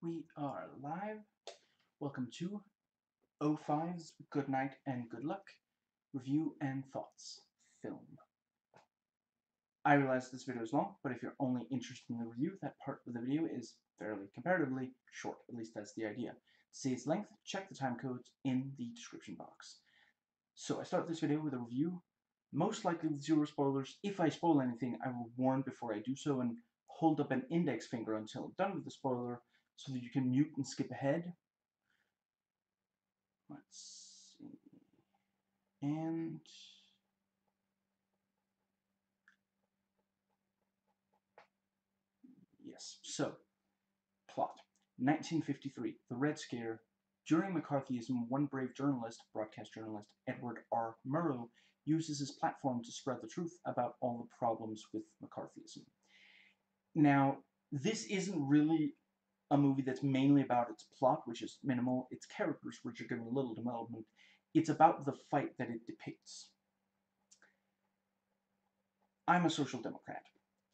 We are live. Welcome to O5's Good Night and Good Luck Review and Thoughts Film. I realize this video is long, but if you're only interested in the review, that part of the video is fairly comparatively short. At least that's the idea. To see its length, check the time codes in the description box. So I start this video with a review, most likely with zero spoilers. If I spoil anything, I will warn before I do so and hold up an index finger until I'm done with the spoiler so that you can mute and skip ahead. Let's see. And yes, so plot 1953, the Red Scare. During McCarthyism, one brave journalist, broadcast journalist Edward R. Murrow, uses his platform to spread the truth about all the problems with McCarthyism. Now, this isn't really a movie that's mainly about its plot, which is minimal, its characters, which are given little development. It's about the fight that it depicts. I'm a social democrat.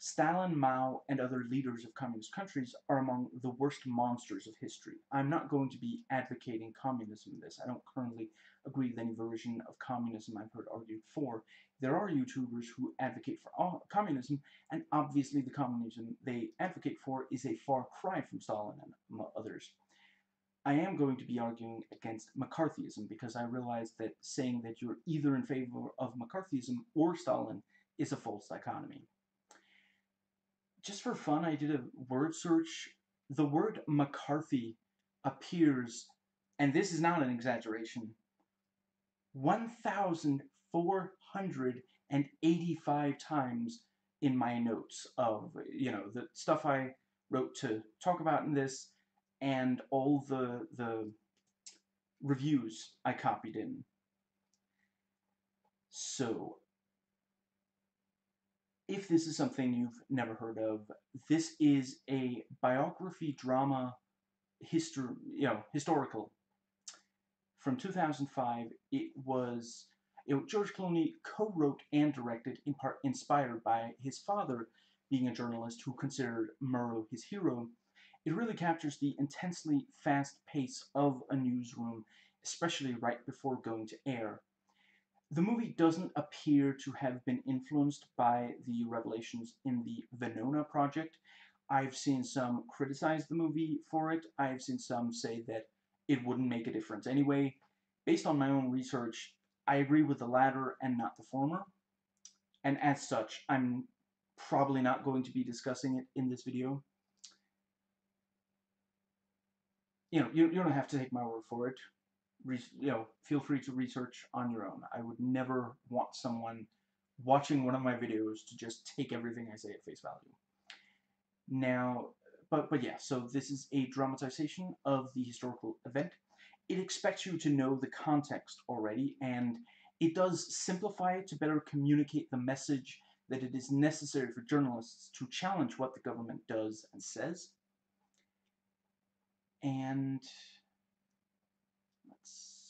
Stalin, Mao, and other leaders of communist countries are among the worst monsters of history. I'm not going to be advocating communism in this. I don't currently agree with any version of communism I've heard argued for. There are YouTubers who advocate for uh, communism, and obviously the communism they advocate for is a far cry from Stalin and others. I am going to be arguing against McCarthyism because I realize that saying that you're either in favor of McCarthyism or Stalin is a false dichotomy just for fun, I did a word search. The word McCarthy appears, and this is not an exaggeration, 1,485 times in my notes of, you know, the stuff I wrote to talk about in this and all the, the reviews I copied in. So, if this is something you've never heard of, this is a biography drama history, you know, historical. From 2005, it was it, George Clooney co-wrote and directed, in part inspired by his father being a journalist who considered Murrow his hero. It really captures the intensely fast pace of a newsroom, especially right before going to air. The movie doesn't appear to have been influenced by the revelations in the Venona project. I've seen some criticize the movie for it. I've seen some say that it wouldn't make a difference anyway. Based on my own research, I agree with the latter and not the former. And as such, I'm probably not going to be discussing it in this video. You know, you, you don't have to take my word for it you know, feel free to research on your own. I would never want someone watching one of my videos to just take everything I say at face value. Now, but, but yeah, so this is a dramatization of the historical event. It expects you to know the context already, and it does simplify it to better communicate the message that it is necessary for journalists to challenge what the government does and says. And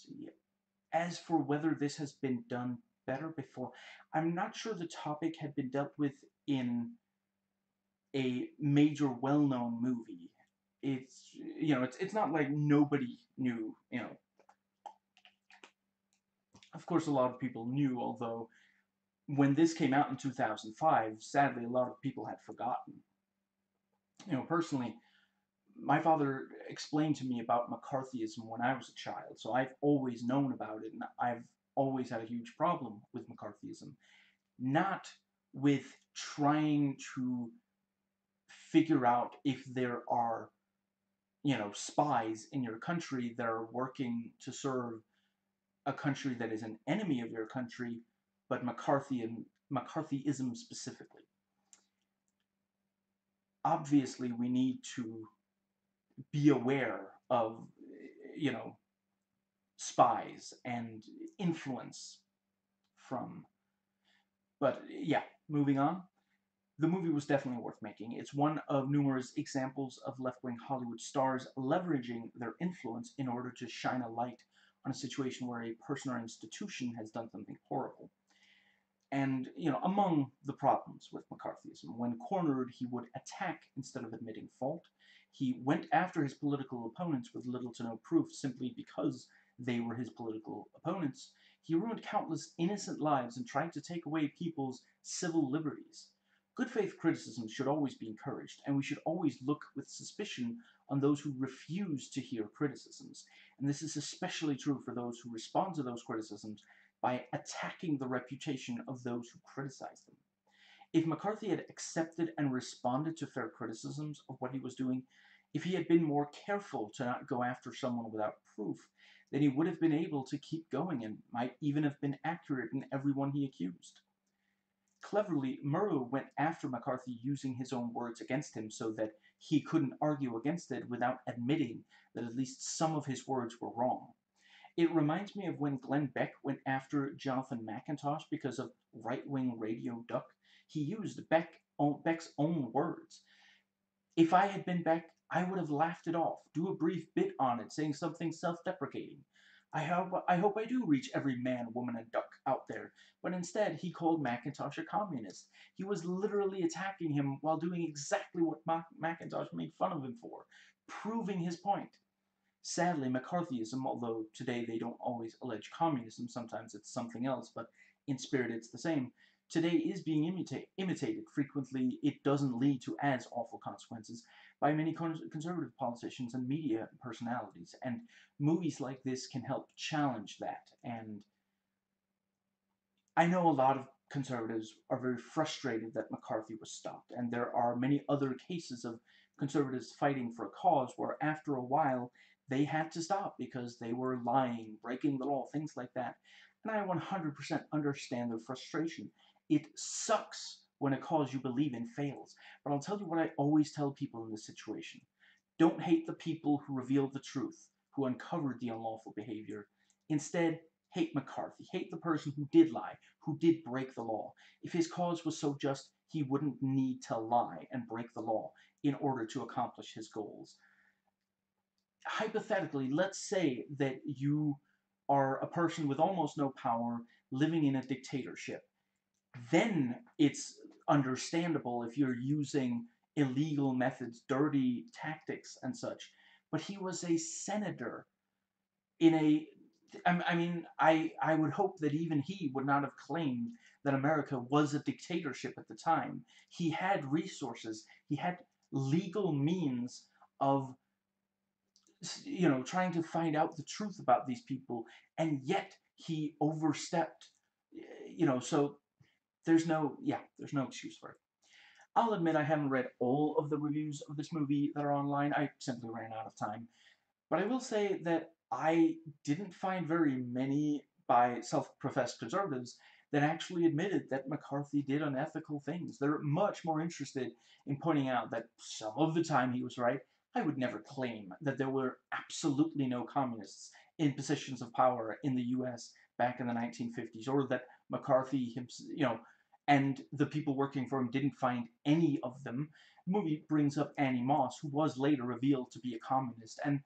see. As for whether this has been done better before, I'm not sure the topic had been dealt with in a major well-known movie. It's, you know, it's, it's not like nobody knew, you know. Of course, a lot of people knew, although when this came out in 2005, sadly, a lot of people had forgotten. You know, personally, my father explained to me about McCarthyism when I was a child, so I've always known about it, and I've always had a huge problem with McCarthyism. Not with trying to figure out if there are, you know, spies in your country that are working to serve a country that is an enemy of your country, but McCarthyism, McCarthyism specifically. Obviously, we need to be aware of, you know, spies and influence from. But yeah, moving on. The movie was definitely worth making. It's one of numerous examples of left-wing Hollywood stars leveraging their influence in order to shine a light on a situation where a person or institution has done something horrible. And, you know, among the problems with McCarthyism, when cornered, he would attack instead of admitting fault. He went after his political opponents with little to no proof simply because they were his political opponents. He ruined countless innocent lives and tried to take away people's civil liberties. Good faith criticism should always be encouraged, and we should always look with suspicion on those who refuse to hear criticisms. And this is especially true for those who respond to those criticisms by attacking the reputation of those who criticize them. If McCarthy had accepted and responded to fair criticisms of what he was doing, if he had been more careful to not go after someone without proof, then he would have been able to keep going and might even have been accurate in everyone he accused. Cleverly, Murrow went after McCarthy using his own words against him so that he couldn't argue against it without admitting that at least some of his words were wrong. It reminds me of when Glenn Beck went after Jonathan McIntosh because of right wing radio duck he used Beck, Beck's own words. If I had been Beck, I would have laughed it off, do a brief bit on it, saying something self-deprecating. I hope, I hope I do reach every man, woman, and duck out there. But instead, he called McIntosh a communist. He was literally attacking him while doing exactly what McIntosh made fun of him for, proving his point. Sadly, McCarthyism, although today they don't always allege communism, sometimes it's something else, but in spirit it's the same, today is being imita- imitated. Frequently, it doesn't lead to as awful consequences by many conservative politicians and media personalities. And movies like this can help challenge that. And I know a lot of conservatives are very frustrated that McCarthy was stopped. And there are many other cases of conservatives fighting for a cause where after a while they had to stop because they were lying, breaking the law, things like that. And I 100% understand their frustration. It sucks when a cause you believe in fails. But I'll tell you what I always tell people in this situation. Don't hate the people who revealed the truth, who uncovered the unlawful behavior. Instead, hate McCarthy. Hate the person who did lie, who did break the law. If his cause was so just, he wouldn't need to lie and break the law in order to accomplish his goals. Hypothetically, let's say that you are a person with almost no power living in a dictatorship then it's understandable if you're using illegal methods, dirty tactics, and such. But he was a senator in a. I mean, I, I would hope that even he would not have claimed that America was a dictatorship at the time. He had resources, he had legal means of, you know, trying to find out the truth about these people, and yet he overstepped, eh, you know, so there's no, yeah, there's no excuse for it. I'll admit I haven't read all of the reviews of this movie that are online. I simply ran out of time. But I will say that I didn't find very many by self-professed conservatives that actually admitted that McCarthy did unethical things. They're much more interested in pointing out that some of the time he was right. I would never claim that there were absolutely no communists in positions of power in the US back in the 1950s, or that McCarthy, himself, you know, and the people working for him didn't find any of them. The movie brings up Annie Moss, who was later revealed to be a communist. And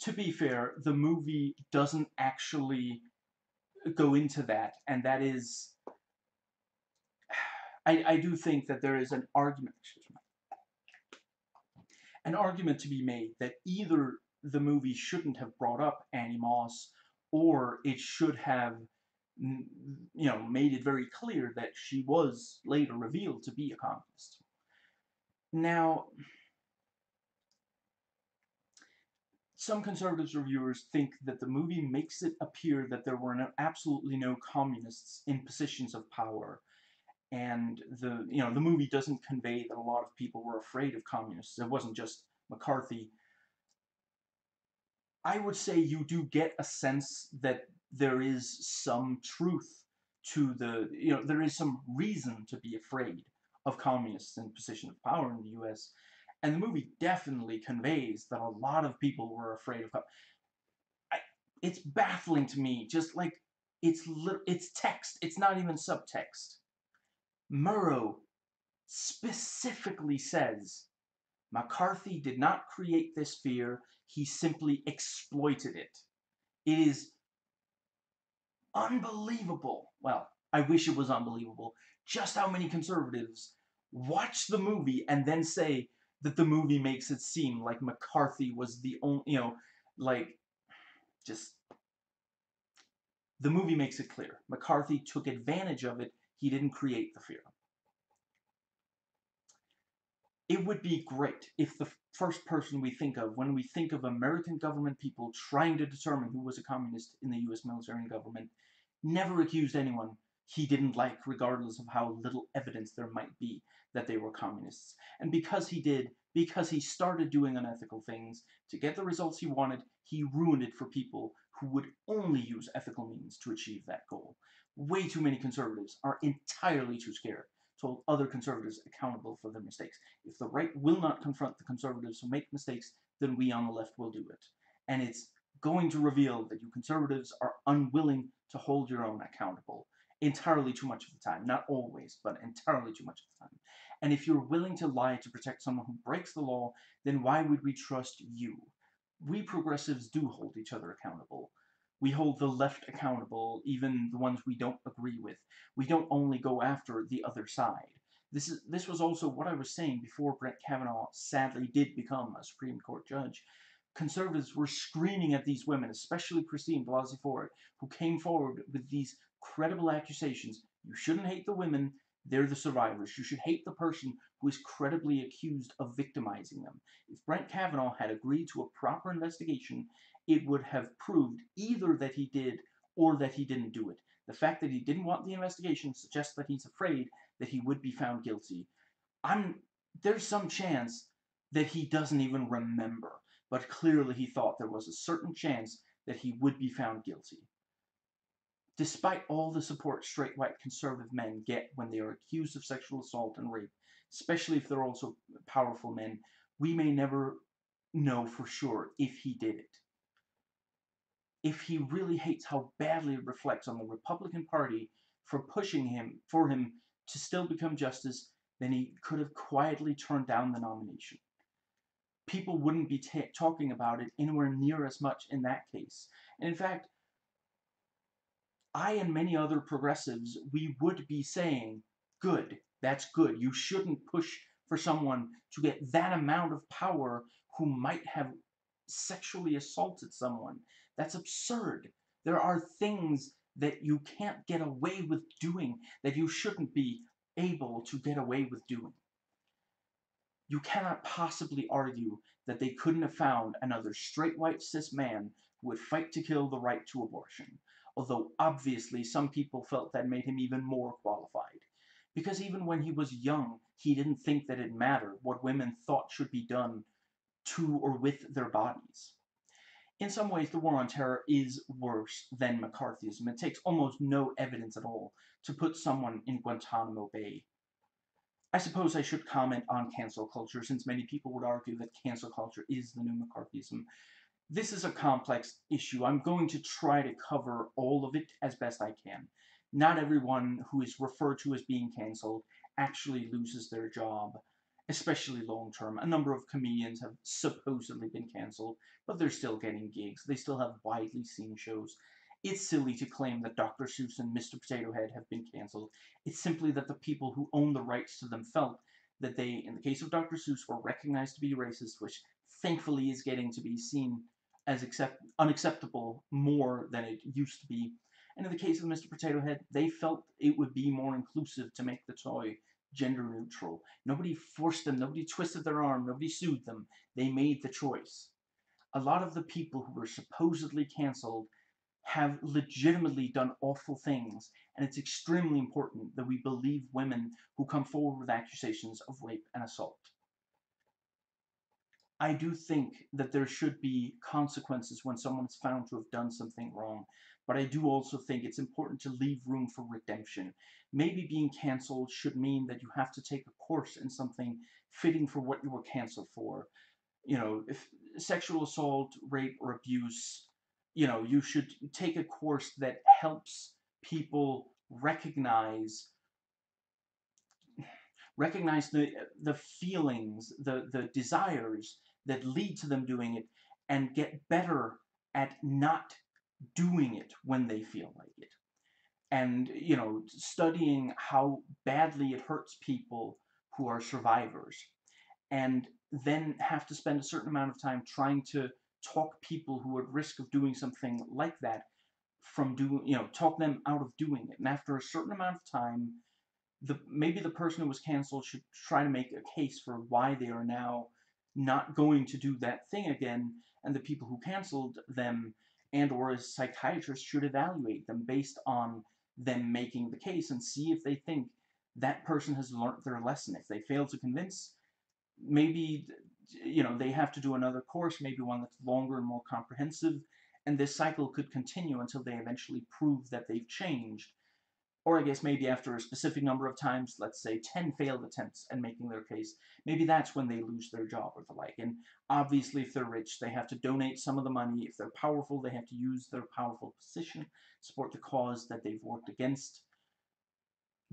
to be fair, the movie doesn't actually go into that, and that is. I, I do think that there is an argument, an argument to be made that either the movie shouldn't have brought up Annie Moss, or it should have you know, made it very clear that she was later revealed to be a communist. Now, some conservative reviewers think that the movie makes it appear that there were no, absolutely no communists in positions of power, and the you know the movie doesn't convey that a lot of people were afraid of communists. It wasn't just McCarthy. I would say you do get a sense that there is some truth to the, you know, there is some reason to be afraid of communists in position of power in the U.S. And the movie definitely conveys that a lot of people were afraid of. It's baffling to me, just like it's it's text. It's not even subtext. Murrow specifically says McCarthy did not create this fear. He simply exploited it. It is unbelievable. Well, I wish it was unbelievable. Just how many conservatives watch the movie and then say that the movie makes it seem like McCarthy was the only, you know, like, just, the movie makes it clear. McCarthy took advantage of it, he didn't create the fear. It would be great if the first person we think of when we think of American government people trying to determine who was a communist in the US military and government never accused anyone he didn't like, regardless of how little evidence there might be that they were communists. And because he did, because he started doing unethical things to get the results he wanted, he ruined it for people who would only use ethical means to achieve that goal. Way too many conservatives are entirely too scared hold other conservatives accountable for their mistakes. If the right will not confront the conservatives who make mistakes, then we on the left will do it. And it's going to reveal that you conservatives are unwilling to hold your own accountable entirely too much of the time. Not always, but entirely too much of the time. And if you're willing to lie to protect someone who breaks the law, then why would we trust you? We progressives do hold each other accountable. We hold the left accountable, even the ones we don't agree with. We don't only go after the other side. This is this was also what I was saying before Brett Kavanaugh sadly did become a Supreme Court judge. Conservatives were screaming at these women, especially Christine Blasey Ford, who came forward with these credible accusations. You shouldn't hate the women, they're the survivors. You should hate the person who is credibly accused of victimizing them. If Brett Kavanaugh had agreed to a proper investigation, it would have proved either that he did or that he didn't do it. The fact that he didn't want the investigation suggests that he's afraid that he would be found guilty. I'm there's some chance that he doesn't even remember, but clearly he thought there was a certain chance that he would be found guilty. Despite all the support straight white conservative men get when they are accused of sexual assault and rape, especially if they're also powerful men, we may never know for sure if he did it. If he really hates how badly it reflects on the Republican Party for pushing him for him to still become justice, then he could have quietly turned down the nomination. People wouldn't be talking about it anywhere near as much in that case. And in fact, I and many other progressives, we would be saying, good, that's good. You shouldn't push for someone to get that amount of power who might have sexually assaulted someone. That's absurd. There are things that you can't get away with doing that you shouldn't be able to get away with doing. You cannot possibly argue that they couldn't have found another straight white cis man who would fight to kill the right to abortion although obviously some people felt that made him even more qualified. Because even when he was young, he didn't think that it mattered what women thought should be done to or with their bodies. In some ways, the War on Terror is worse than McCarthyism. It takes almost no evidence at all to put someone in Guantanamo Bay. I suppose I should comment on cancel culture, since many people would argue that cancel culture is the new McCarthyism this is a complex issue. I'm going to try to cover all of it as best I can. Not everyone who is referred to as being canceled actually loses their job, especially long term. A number of comedians have supposedly been canceled, but they're still getting gigs. They still have widely seen shows. It's silly to claim that Dr. Seuss and Mr. Potato Head have been canceled. It's simply that the people who own the rights to them felt that they, in the case of Dr. Seuss, were recognized to be racist, which thankfully is getting to be seen as accept, unacceptable more than it used to be. And in the case of Mr. Potato Head, they felt it would be more inclusive to make the toy gender neutral. Nobody forced them, nobody twisted their arm, nobody sued them. They made the choice. A lot of the people who were supposedly canceled have legitimately done awful things, and it's extremely important that we believe women who come forward with accusations of rape and assault. I do think that there should be consequences when someone's found to have done something wrong, but I do also think it's important to leave room for redemption. Maybe being canceled should mean that you have to take a course in something fitting for what you were canceled for. You know, if sexual assault, rape, or abuse, you know, you should take a course that helps people recognize recognize the the feelings, the the desires that lead to them doing it, and get better at not doing it when they feel like it. And you know, studying how badly it hurts people who are survivors, and then have to spend a certain amount of time trying to talk people who are at risk of doing something like that from doing, you know, talk them out of doing it. And after a certain amount of time, the maybe the person who was canceled should try to make a case for why they are now not going to do that thing again, and the people who canceled them and or as psychiatrists should evaluate them based on them making the case and see if they think that person has learned their lesson. If they fail to convince, maybe you know they have to do another course, maybe one that's longer and more comprehensive, and this cycle could continue until they eventually prove that they've changed. Or I guess maybe after a specific number of times, let's say 10 failed attempts and making their case, maybe that's when they lose their job or the like. And obviously, if they're rich, they have to donate some of the money. If they're powerful, they have to use their powerful position, support the cause that they've worked against.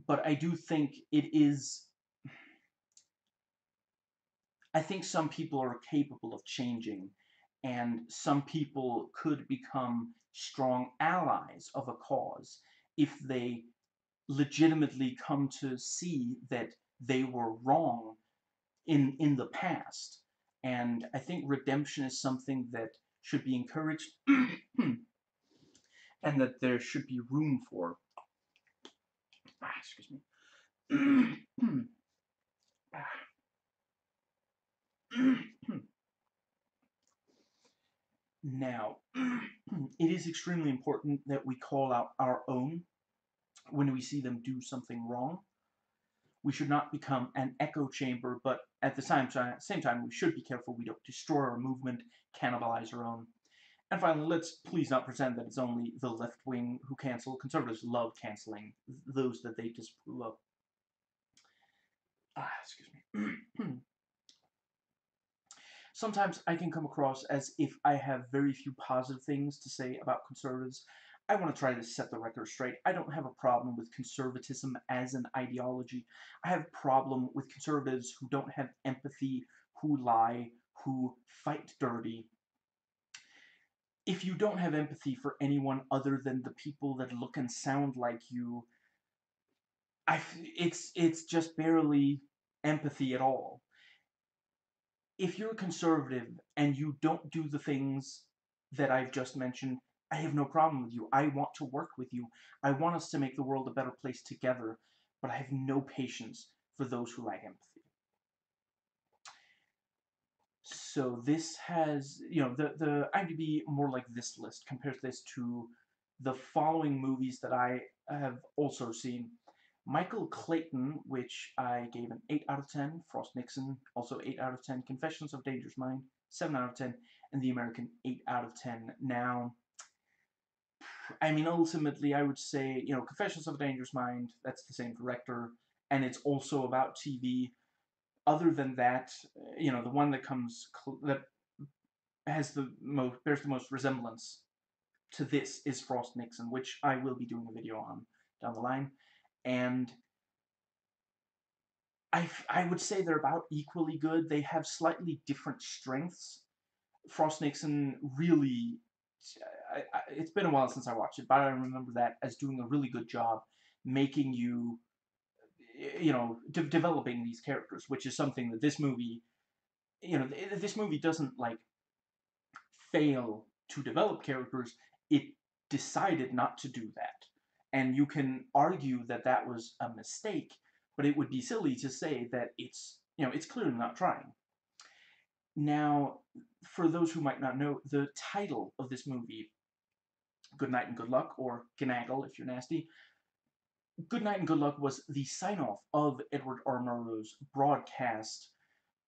But I do think it is I think some people are capable of changing, and some people could become strong allies of a cause if they legitimately come to see that they were wrong in in the past. And I think redemption is something that should be encouraged and that there should be room for. Ah, excuse me. now, it is extremely important that we call out our own when we see them do something wrong. We should not become an echo chamber, but at the same time, same time, we should be careful we don't destroy our movement, cannibalize our own. And finally, let's please not pretend that it's only the left wing who cancel. Conservatives love canceling those that they disapprove of. Ah, excuse me. Sometimes I can come across as if I have very few positive things to say about conservatives. I want to try to set the record straight. I don't have a problem with conservatism as an ideology. I have a problem with conservatives who don't have empathy, who lie, who fight dirty. If you don't have empathy for anyone other than the people that look and sound like you, I, it's it's just barely empathy at all if you're a conservative and you don't do the things that I've just mentioned, I have no problem with you. I want to work with you. I want us to make the world a better place together, but I have no patience for those who lack empathy. So this has, you know, the, the IMDb more like this list compares this to the following movies that I have also seen. Michael Clayton, which I gave an 8 out of 10. Frost Nixon, also 8 out of 10. Confessions of Dangerous Mind, 7 out of 10. And The American, 8 out of 10. Now, I mean, ultimately, I would say, you know, Confessions of a Dangerous Mind, that's the same director, and it's also about TV. Other than that, you know, the one that comes, that has the most, bears the most resemblance to this is Frost Nixon, which I will be doing a video on down the line and I, I would say they're about equally good. They have slightly different strengths. Frost Nixon really, I, I, it's been a while since I watched it, but I remember that as doing a really good job making you, you know, de developing these characters, which is something that this movie, you know, this movie doesn't like fail to develop characters. It decided not to do that. And you can argue that that was a mistake, but it would be silly to say that it's, you know, it's clearly not trying. Now, for those who might not know, the title of this movie, Good Night and Good Luck, or Gnaggle if you're nasty, Good Night and Good Luck was the sign-off of Edward R. Murrow's broadcast,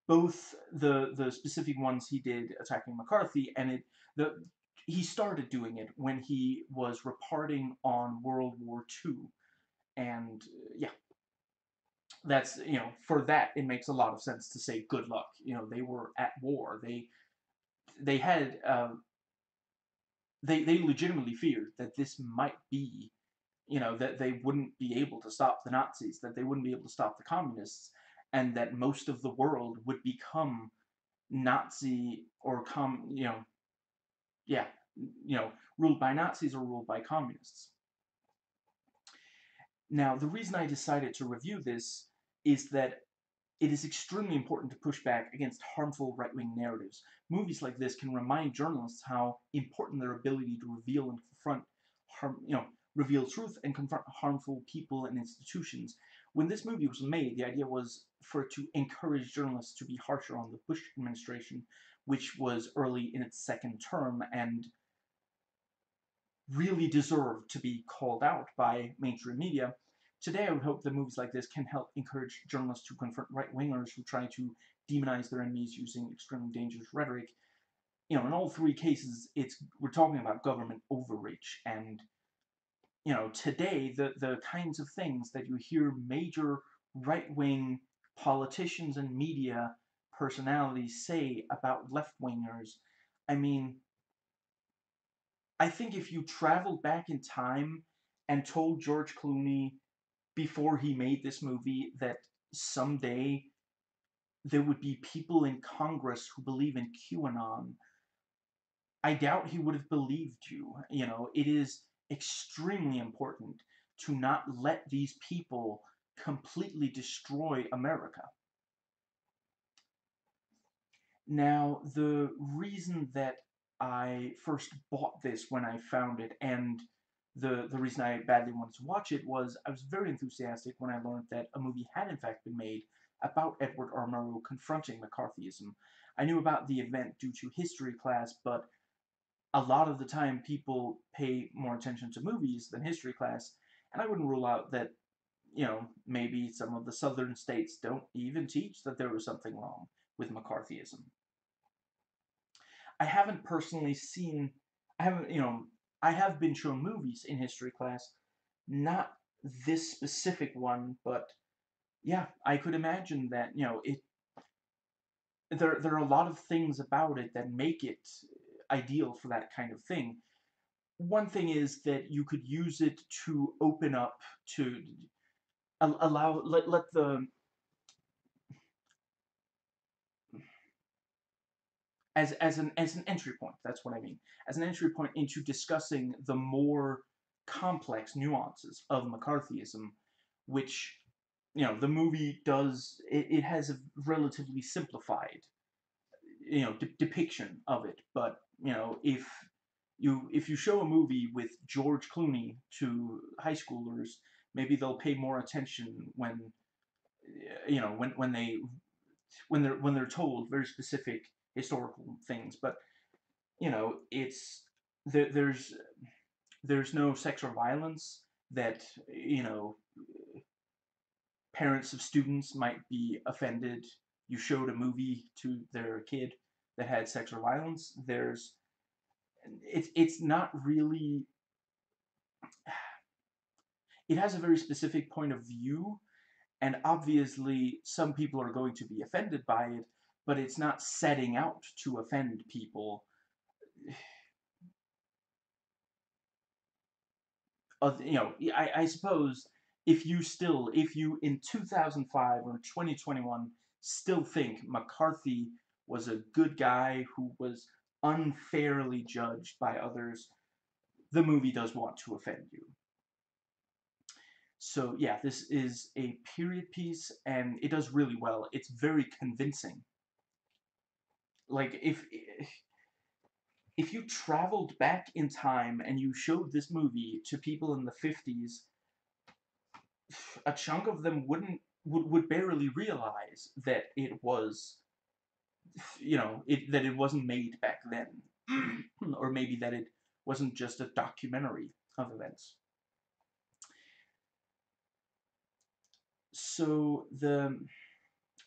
both the the specific ones he did attacking McCarthy and it the he started doing it when he was reporting on World War II. And yeah, that's, you know, for that, it makes a lot of sense to say good luck. You know, they were at war. They, they had, um, they, they legitimately feared that this might be, you know, that they wouldn't be able to stop the Nazis, that they wouldn't be able to stop the communists, and that most of the world would become Nazi or com, you know, yeah, you know, ruled by Nazis or ruled by communists. Now, the reason I decided to review this is that it is extremely important to push back against harmful right-wing narratives. Movies like this can remind journalists how important their ability to reveal and confront harm, you know, reveal truth and confront harmful people and institutions. When this movie was made, the idea was for it to encourage journalists to be harsher on the Bush administration, which was early in its second term and really deserved to be called out by mainstream media. Today, I would hope that movies like this can help encourage journalists to confront right-wingers who try to demonize their enemies using extremely dangerous rhetoric. You know, in all three cases, it's we're talking about government overreach, and you know, today the the kinds of things that you hear major right-wing politicians and media personalities say about left-wingers, I mean, I think if you traveled back in time and told George Clooney before he made this movie that someday there would be people in Congress who believe in QAnon, I doubt he would have believed you. You know, it is extremely important to not let these people completely destroy America. Now, the reason that I first bought this when I found it, and the, the reason I badly wanted to watch it was I was very enthusiastic when I learned that a movie had in fact been made about Edward R. Murrow confronting McCarthyism. I knew about the event due to history class, but a lot of the time people pay more attention to movies than history class, and I wouldn't rule out that, you know, maybe some of the southern states don't even teach that there was something wrong with McCarthyism. I haven't personally seen, I haven't, you know, I have been shown movies in history class, not this specific one, but yeah, I could imagine that, you know, it, there, there are a lot of things about it that make it ideal for that kind of thing. One thing is that you could use it to open up to allow let, let the as as an as an entry point. That's what I mean. As an entry point into discussing the more complex nuances of McCarthyism, which you know the movie does. It, it has a relatively simplified, you know, de depiction of it. But you know, if you if you show a movie with George Clooney to high schoolers, maybe they'll pay more attention when you know when when they when they're when they're told very specific historical things, but you know, it's there, there's there's no sex or violence that you know parents of students might be offended. You showed a movie to their kid that had sex or violence. There's it's it's not really it has a very specific point of view and obviously some people are going to be offended by it but it's not setting out to offend people. Uh, you know, I, I suppose if you still, if you in 2005 or 2021 still think McCarthy was a good guy who was unfairly judged by others, the movie does want to offend you. So yeah, this is a period piece, and it does really well. It's very convincing like if eh, if you traveled back in time and you showed this movie to people in the 50s a chunk of them wouldn't would, would barely realize that it was you know it that it wasn't made back then or maybe that it wasn't just a documentary of events. So the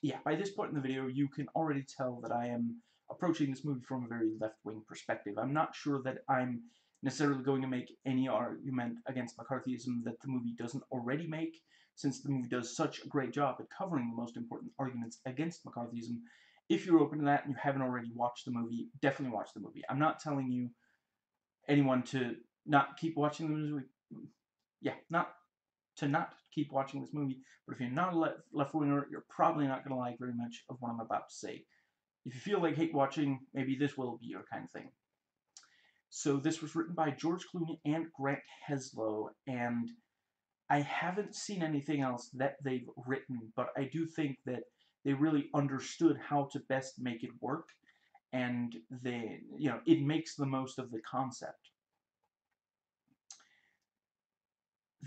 yeah by this point in the video you can already tell that I am approaching this movie from a very left-wing perspective. I'm not sure that I'm necessarily going to make any argument against McCarthyism that the movie doesn't already make, since the movie does such a great job at covering the most important arguments against McCarthyism. If you're open to that and you haven't already watched the movie, definitely watch the movie. I'm not telling you anyone to not keep watching the movie. Yeah, not to not keep watching this movie, but if you're not a left-winger, you're probably not going to like very much of what I'm about to say. If you feel like hate watching, maybe this will be your kind of thing. So this was written by George Clooney and Grant Heslov, and I haven't seen anything else that they've written, but I do think that they really understood how to best make it work, and they, you know, it makes the most of the concept.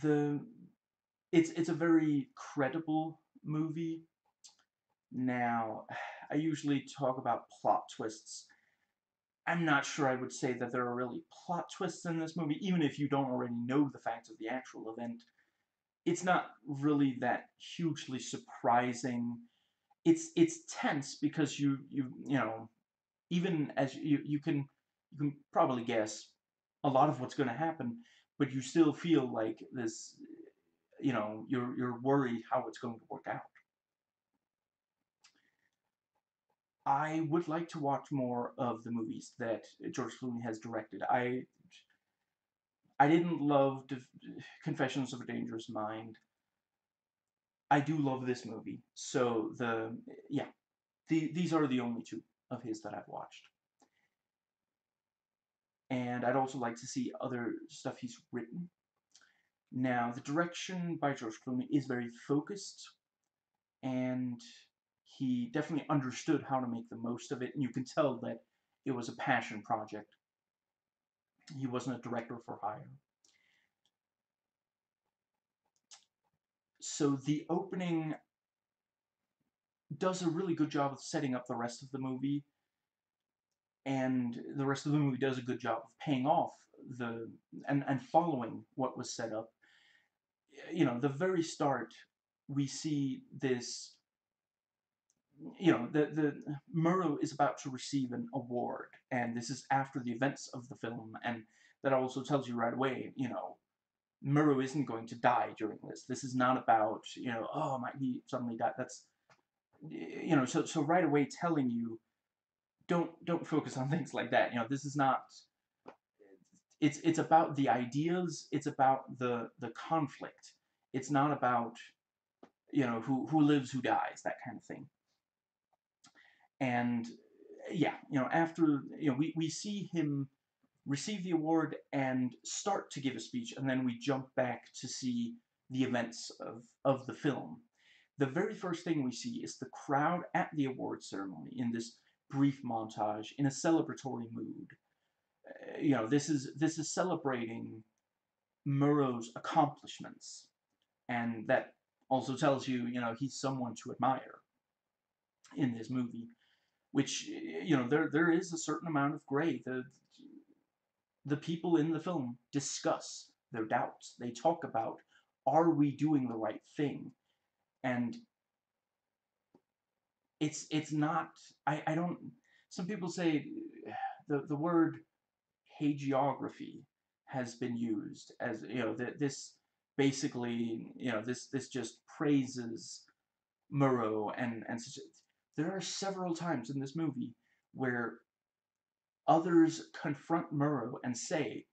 The, it's it's a very credible movie. Now, I usually talk about plot twists. I'm not sure I would say that there are really plot twists in this movie, even if you don't already know the facts of the actual event. It's not really that hugely surprising. It's it's tense because you you you know, even as you you can you can probably guess a lot of what's going to happen, but you still feel like this, you know, you're you're worried how it's going to work out. I would like to watch more of the movies that George Clooney has directed. I I didn't love Confessions of a Dangerous Mind. I do love this movie. So the yeah, the, these are the only two of his that I've watched. And I'd also like to see other stuff he's written. Now, the direction by George Clooney is very focused, and he definitely understood how to make the most of it, and you can tell that it was a passion project. He wasn't a director for hire. So the opening does a really good job of setting up the rest of the movie, and the rest of the movie does a good job of paying off the and and following what was set up. You know, the very start, we see this you know, the, the Murrow is about to receive an award, and this is after the events of the film, and that also tells you right away, you know, Murrow isn't going to die during this. This is not about, you know, oh, might he suddenly die. That's, you know, so so right away telling you, don't don't focus on things like that. You know, this is not. It's it's about the ideas. It's about the the conflict. It's not about, you know, who who lives, who dies, that kind of thing and yeah, you know, after you know, we, we see him receive the award and start to give a speech, and then we jump back to see the events of, of the film. The very first thing we see is the crowd at the award ceremony in this brief montage in a celebratory mood. Uh, you know, this is this is celebrating Murrow's accomplishments, and that also tells you, you know, he's someone to admire in this movie which you know there there is a certain amount of gray. The the people in the film discuss their doubts. They talk about are we doing the right thing, and it's it's not. I I don't. Some people say the the word hagiography has been used as you know that this basically you know this this just praises Murrow and and such there are several times in this movie where others confront Murrow and say,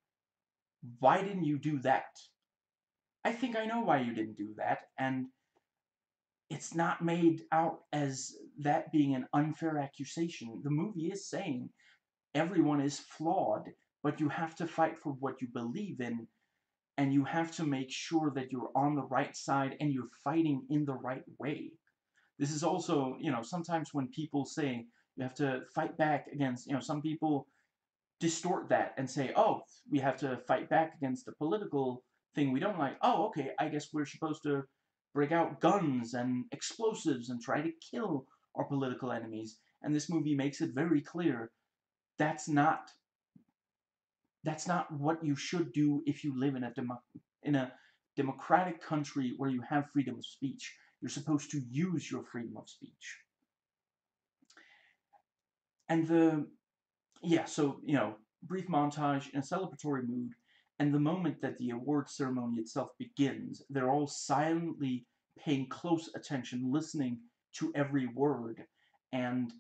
Why didn't you do that? I think I know why you didn't do that, and it's not made out as that being an unfair accusation. The movie is saying everyone is flawed, but you have to fight for what you believe in, and you have to make sure that you're on the right side and you're fighting in the right way. This is also, you know, sometimes when people say you have to fight back against, you know, some people distort that and say, oh, we have to fight back against a political thing we don't like. Oh, okay, I guess we're supposed to break out guns and explosives and try to kill our political enemies. And this movie makes it very clear that's not that's not what you should do if you live in a demo, in a democratic country where you have freedom of speech. You're supposed to use your freedom of speech. And the, yeah, so, you know, brief montage in a celebratory mood, and the moment that the award ceremony itself begins, they're all silently paying close attention, listening to every word, and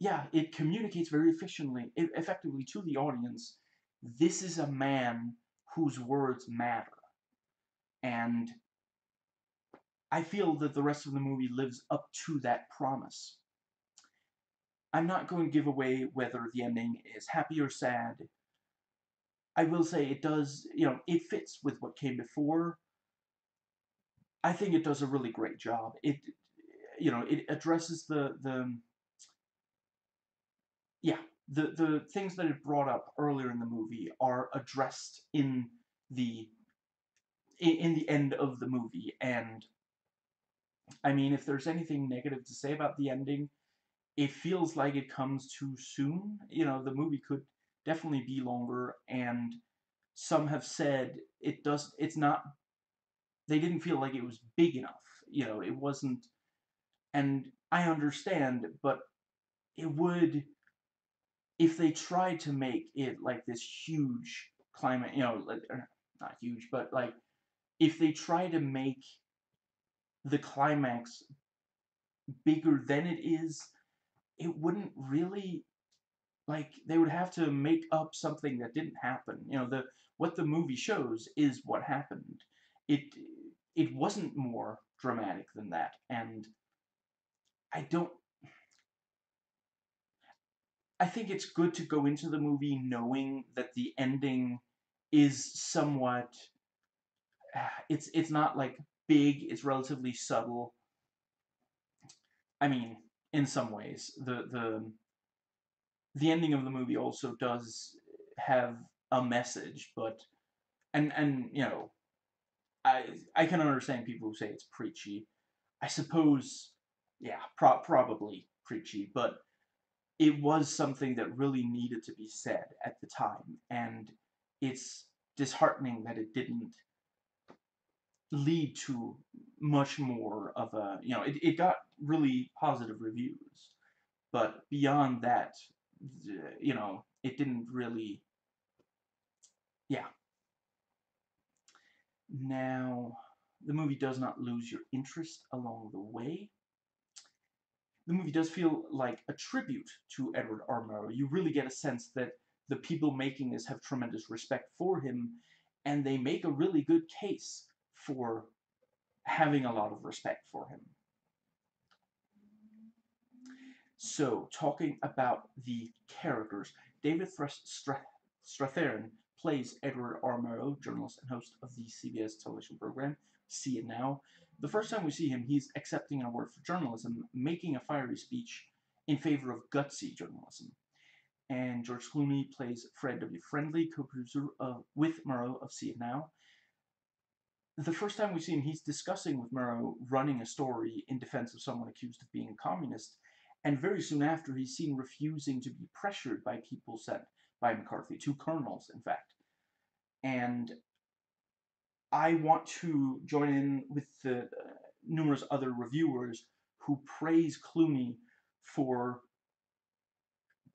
yeah, it communicates very efficiently, effectively to the audience. This is a man whose words matter. And I feel that the rest of the movie lives up to that promise. I'm not going to give away whether the ending is happy or sad. I will say it does, you know, it fits with what came before. I think it does a really great job. It, you know it addresses the the yeah the the things that it brought up earlier in the movie are addressed in the in, the end of the movie and I mean if there's anything negative to say about the ending it feels like it comes too soon. You know the movie could definitely be longer and some have said it does it's not they didn't feel like it was big enough you know it wasn't and I understand but it would if they tried to make it like this huge climate, you know, like er, not huge, but like if they try to make the climax bigger than it is, it wouldn't really like they would have to make up something that didn't happen. You know, the what the movie shows is what happened. It it wasn't more dramatic than that, and I don't I think it's good to go into the movie knowing that the ending is somewhat it's it's not like big, it's relatively subtle. I mean, in some ways, the the the ending of the movie also does have a message, but and and you know, I I can understand people who say it's preachy. I suppose, yeah, pro- probably preachy, but it was something that really needed to be said at the time, and it's disheartening that it didn't lead to much more of a you know it, it got really positive reviews but beyond that you know it didn't really yeah. Now the movie does not lose your interest along the way the movie does feel like a tribute to Edward R. Murrow. You really get a sense that the people making this have tremendous respect for him, and they make a really good case for having a lot of respect for him. So, talking about the characters, David Strathairn plays Edward R. Murrow, journalist and host of the CBS television program See It Now. The first time we see him, he's accepting an award for journalism, making a fiery speech in favor of gutsy journalism. And George Clooney plays Fred W. Friendly, co-producer uh, with Murrow of See It Now. The first time we see him, he's discussing with Murrow running a story in defense of someone accused of being a communist, and very soon after, he's seen refusing to be pressured by people sent by McCarthy, two colonels, in fact. And I want to join in with the uh, numerous other reviewers who praise Clooney for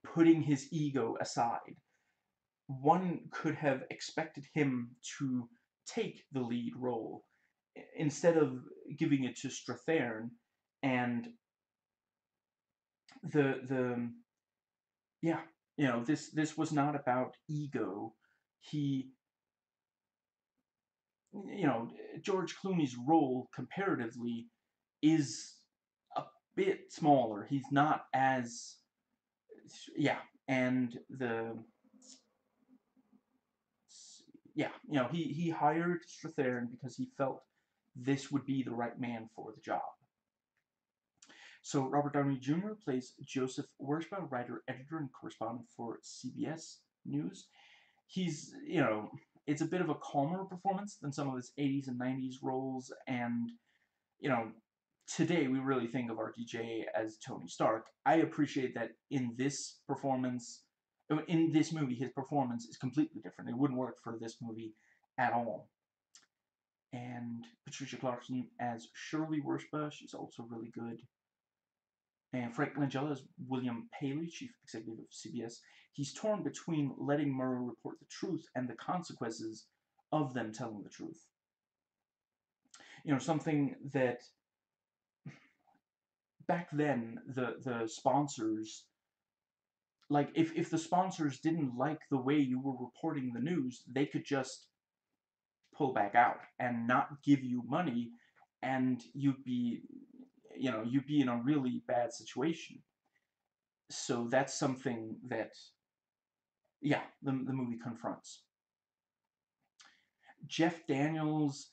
putting his ego aside. One could have expected him to take the lead role instead of giving it to Strathairn and the the yeah you know this this was not about ego he you know, George Clooney's role comparatively is a bit smaller. He's not as yeah, and the yeah, you know, he he hired Strathairn because he felt this would be the right man for the job. So Robert Downey Jr. plays Joseph Wershba, writer, editor, and correspondent for CBS News. He's, you know, it's a bit of a calmer performance than some of his 80s and 90s roles, and you know, today we really think of RDJ as Tony Stark. I appreciate that in this performance, in this movie, his performance is completely different. It wouldn't work for this movie at all. And Patricia Clarkson as Shirley Wershba, she's also really good. And Frank Langella as William Paley, chief executive of CBS. He's torn between letting Murrow report the truth and the consequences of them telling the truth. You know, something that back then the the sponsors like if, if the sponsors didn't like the way you were reporting the news, they could just pull back out and not give you money and you'd be you know you'd be in a really bad situation so that's something that yeah, the, the movie confronts. Jeff Daniels,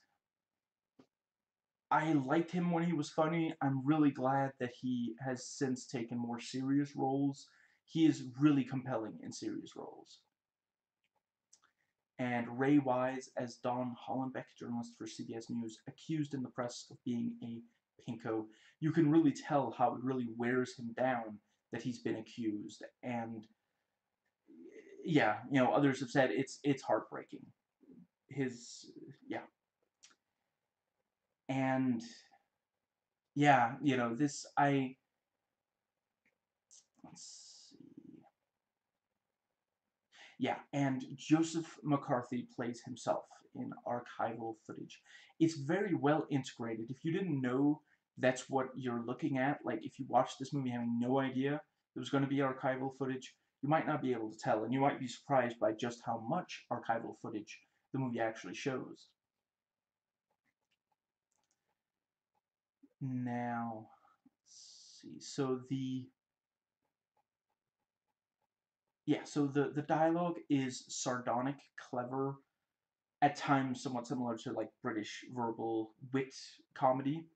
I liked him when he was funny. I'm really glad that he has since taken more serious roles. He is really compelling in serious roles. And Ray Wise as Don Hollenbeck, journalist for CBS News, accused in the press of being a pinko. You can really tell how it really wears him down that he's been accused. And yeah, you know, others have said it's it's heartbreaking. His yeah. And yeah, you know, this I let's see. Yeah, and Joseph McCarthy plays himself in archival footage. It's very well integrated. If you didn't know that's what you're looking at, like if you watch this movie having no idea there was going to be archival footage, you might not be able to tell, and you might be surprised by just how much archival footage the movie actually shows. Now, see. So the yeah, so the the dialogue is sardonic, clever, at times somewhat similar to like British verbal wit comedy,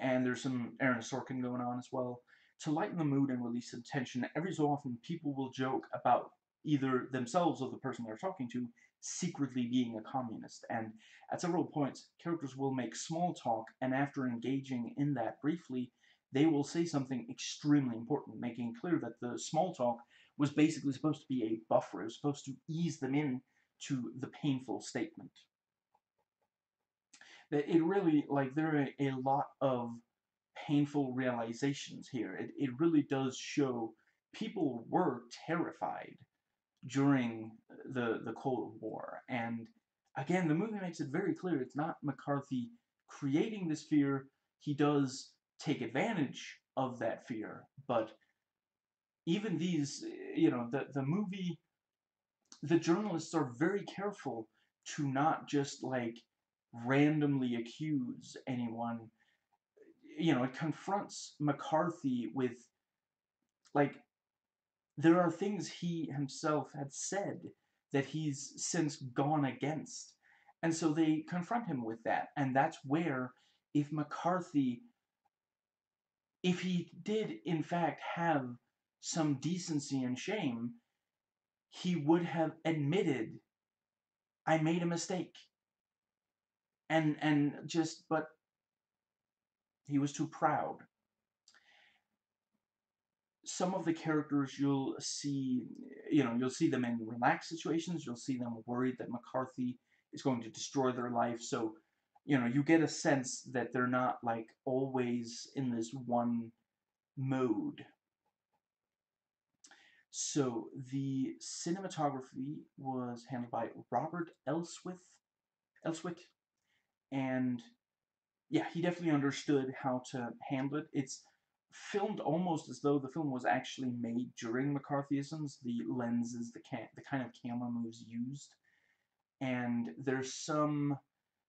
and there's some Aaron Sorkin going on as well. To lighten the mood and release some tension, every so often people will joke about either themselves or the person they're talking to secretly being a communist. And at several points, characters will make small talk, and after engaging in that briefly, they will say something extremely important, making clear that the small talk was basically supposed to be a buffer. It was supposed to ease them in to the painful statement. That it really, like, there are a lot of painful realizations here. It, it really does show people were terrified during the the Cold War. And again, the movie makes it very clear it's not McCarthy creating this fear. He does take advantage of that fear, but even these, you know, the the movie, the journalists are very careful to not just like randomly accuse anyone. You know, it confronts McCarthy with like there are things he himself had said that he's since gone against. And so they confront him with that. And that's where, if McCarthy, if he did in fact have some decency and shame, he would have admitted, I made a mistake. And, and just, but he was too proud some of the characters you'll see, you know, you'll see them in relaxed situations. You'll see them worried that McCarthy is going to destroy their life. So, you know, you get a sense that they're not like always in this one mode. So the cinematography was handled by Robert Elswith, Elswit, and yeah, he definitely understood how to handle it. It's filmed almost as though the film was actually made during McCarthyisms. The lenses, the ca- the kind of camera moves used, and there's some.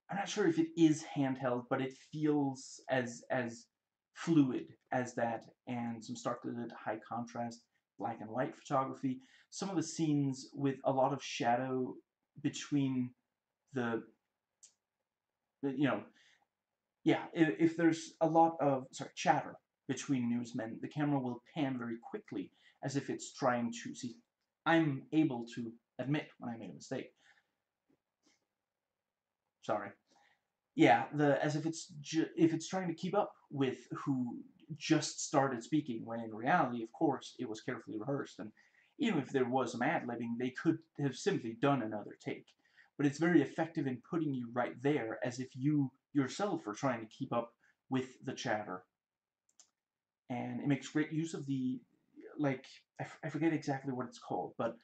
I'm not sure if it is handheld, but it feels as as fluid as that, and some stark high contrast, black and white photography. Some of the scenes with a lot of shadow between the you know, yeah, if, if there's a lot of sorry chatter between newsmen, the camera will pan very quickly as if it's trying to see. I'm able to admit when I made a mistake. Sorry. Yeah, the as if it's if it's trying to keep up with who just started speaking, when in reality, of course, it was carefully rehearsed, and even if there was some ad libbing, they could have simply done another take. But it's very effective in putting you right there, as if you yourself are trying to keep up with the chatter and it makes great use of the like I, forget exactly what it's called, but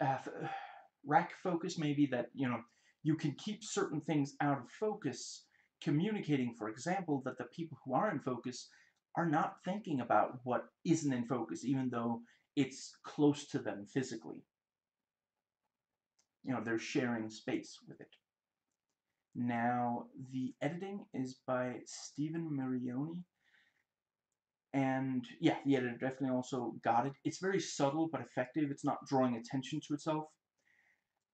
uh, rack focus maybe that you know you can keep certain things out of focus, communicating, for example, that the people who are in focus are not thinking about what isn't in focus, even though it's close to them physically. You know, they're sharing space with it. Now, the editing is by Stephen Mirrione, and yeah, the editor definitely also got it. It's very subtle but effective. It's not drawing attention to itself.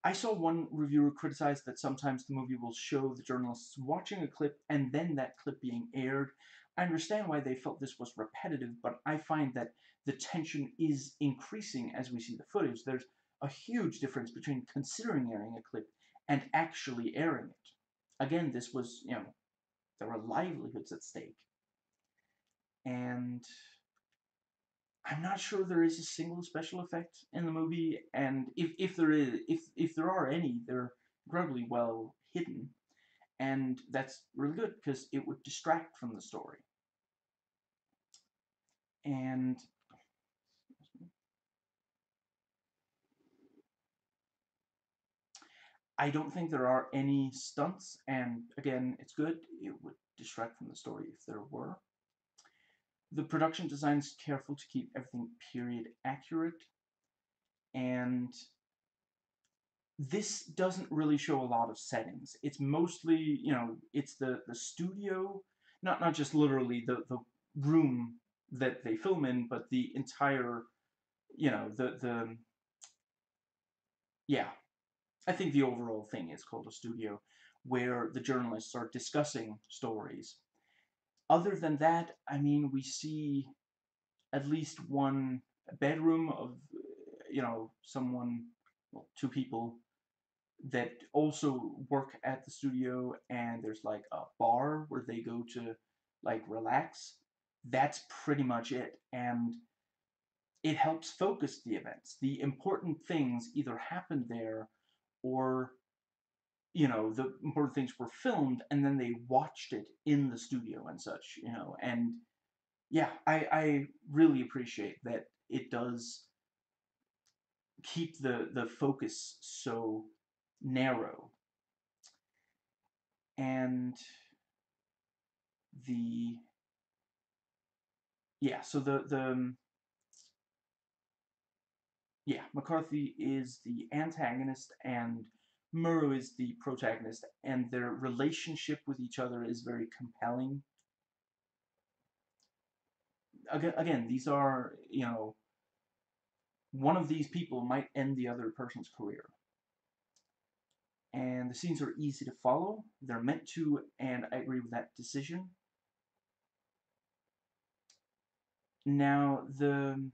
I saw one reviewer criticize that sometimes the movie will show the journalists watching a clip and then that clip being aired. I understand why they felt this was repetitive, but I find that the tension is increasing as we see the footage. There's a huge difference between considering airing a clip and actually airing it. Again, this was, you know, there were livelihoods at stake. And I'm not sure there is a single special effect in the movie, and if, if there is, if if there are any, they're incredibly well hidden, and that's really good because it would distract from the story. And I don't think there are any stunts, and again, it's good. It would distract from the story if there were. The production design is careful to keep everything period accurate, and this doesn't really show a lot of settings. It's mostly, you know, it's the, the studio, not, not just literally the, the room that they film in, but the entire, you know, the, the, yeah, I think the overall thing is called a studio, where the journalists are discussing stories. Other than that, I mean, we see at least one bedroom of, you know, someone, well, two people that also work at the studio, and there's like a bar where they go to like relax. That's pretty much it. And it helps focus the events. The important things either happen there or you know the important things were filmed and then they watched it in the studio and such you know and yeah i i really appreciate that it does keep the the focus so narrow. And the yeah so the the um, yeah, McCarthy is the antagonist and Murrow is the protagonist, and their relationship with each other is very compelling. Again, again, these are, you know, one of these people might end the other person's career. And the scenes are easy to follow. They're meant to, and I agree with that decision. Now, the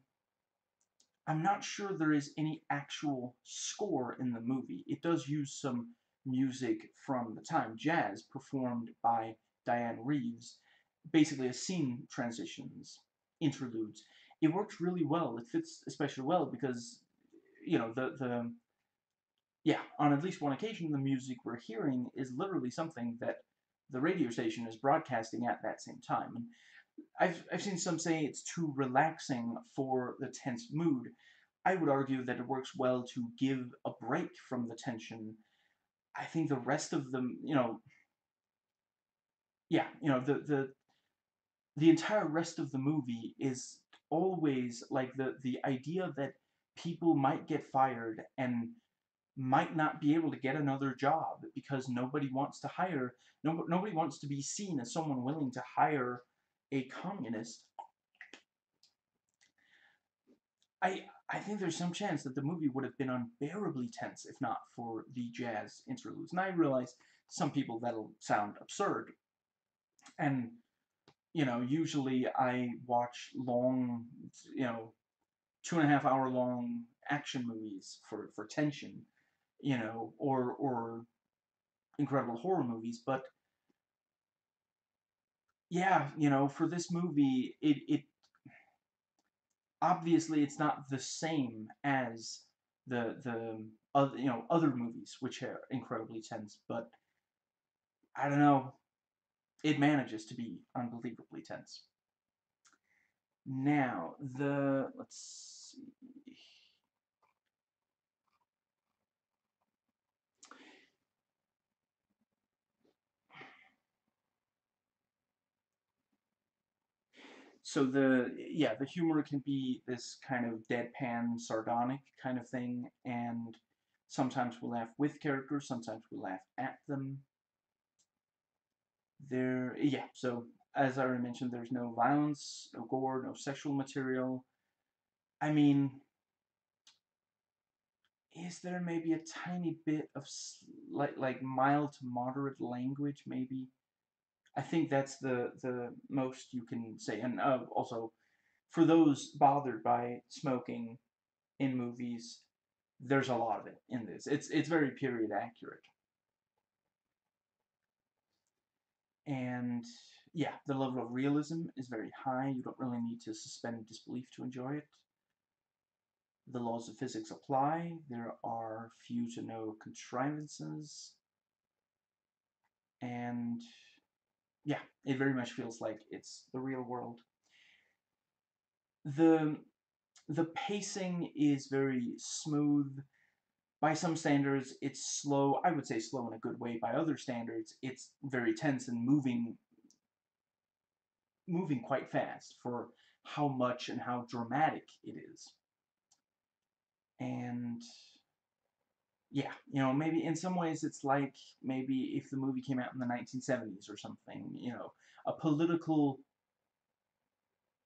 I'm not sure there is any actual score in the movie. It does use some music from the time, jazz, performed by Dianne Reeves, basically as scene transitions, interludes. It works really well. It fits especially well because, you know, the, the yeah, on at least one occasion, the music we're hearing is literally something that the radio station is broadcasting at that same time. And I've, I've seen some say it's too relaxing for the tense mood. I would argue that it works well to give a break from the tension. I think the rest of them, you know, yeah, you know, the the the entire rest of the movie is always like the the idea that people might get fired and might not be able to get another job because nobody wants to hire no, nobody wants to be seen as someone willing to hire a communist, I I think there's some chance that the movie would have been unbearably tense if not for the jazz interludes. And I realize some people that'll sound absurd. And you know, usually I watch long, you know, two and a half hour long action movies for, for tension, you know, or or incredible horror movies, but yeah, you know, for this movie, it it obviously it's not the same as the the other you know other movies which are incredibly tense, but I don't know, it manages to be unbelievably tense. Now the let's see. So the yeah the humor can be this kind of deadpan sardonic kind of thing and sometimes we laugh with characters sometimes we laugh at them. There yeah so as i already mentioned there's no violence no gore no sexual material. I mean is there maybe a tiny bit of like like mild to moderate language maybe i think that's the the most you can say. And uh, also for those bothered by smoking in movies there's a lot of it in this. It's it's very period accurate. And yeah the level of realism is very high. You don't really need to suspend disbelief to enjoy it. The laws of physics apply. There are few to no contrivances. And yeah, it very much feels like it's the real world. The the pacing is very smooth. By some standards, it's slow. I would say slow in a good way. By other standards, it's very tense and moving moving quite fast for how much and how dramatic it is and yeah, you know, maybe in some ways it's like maybe if the movie came out in the 1970s or something, you know, a political.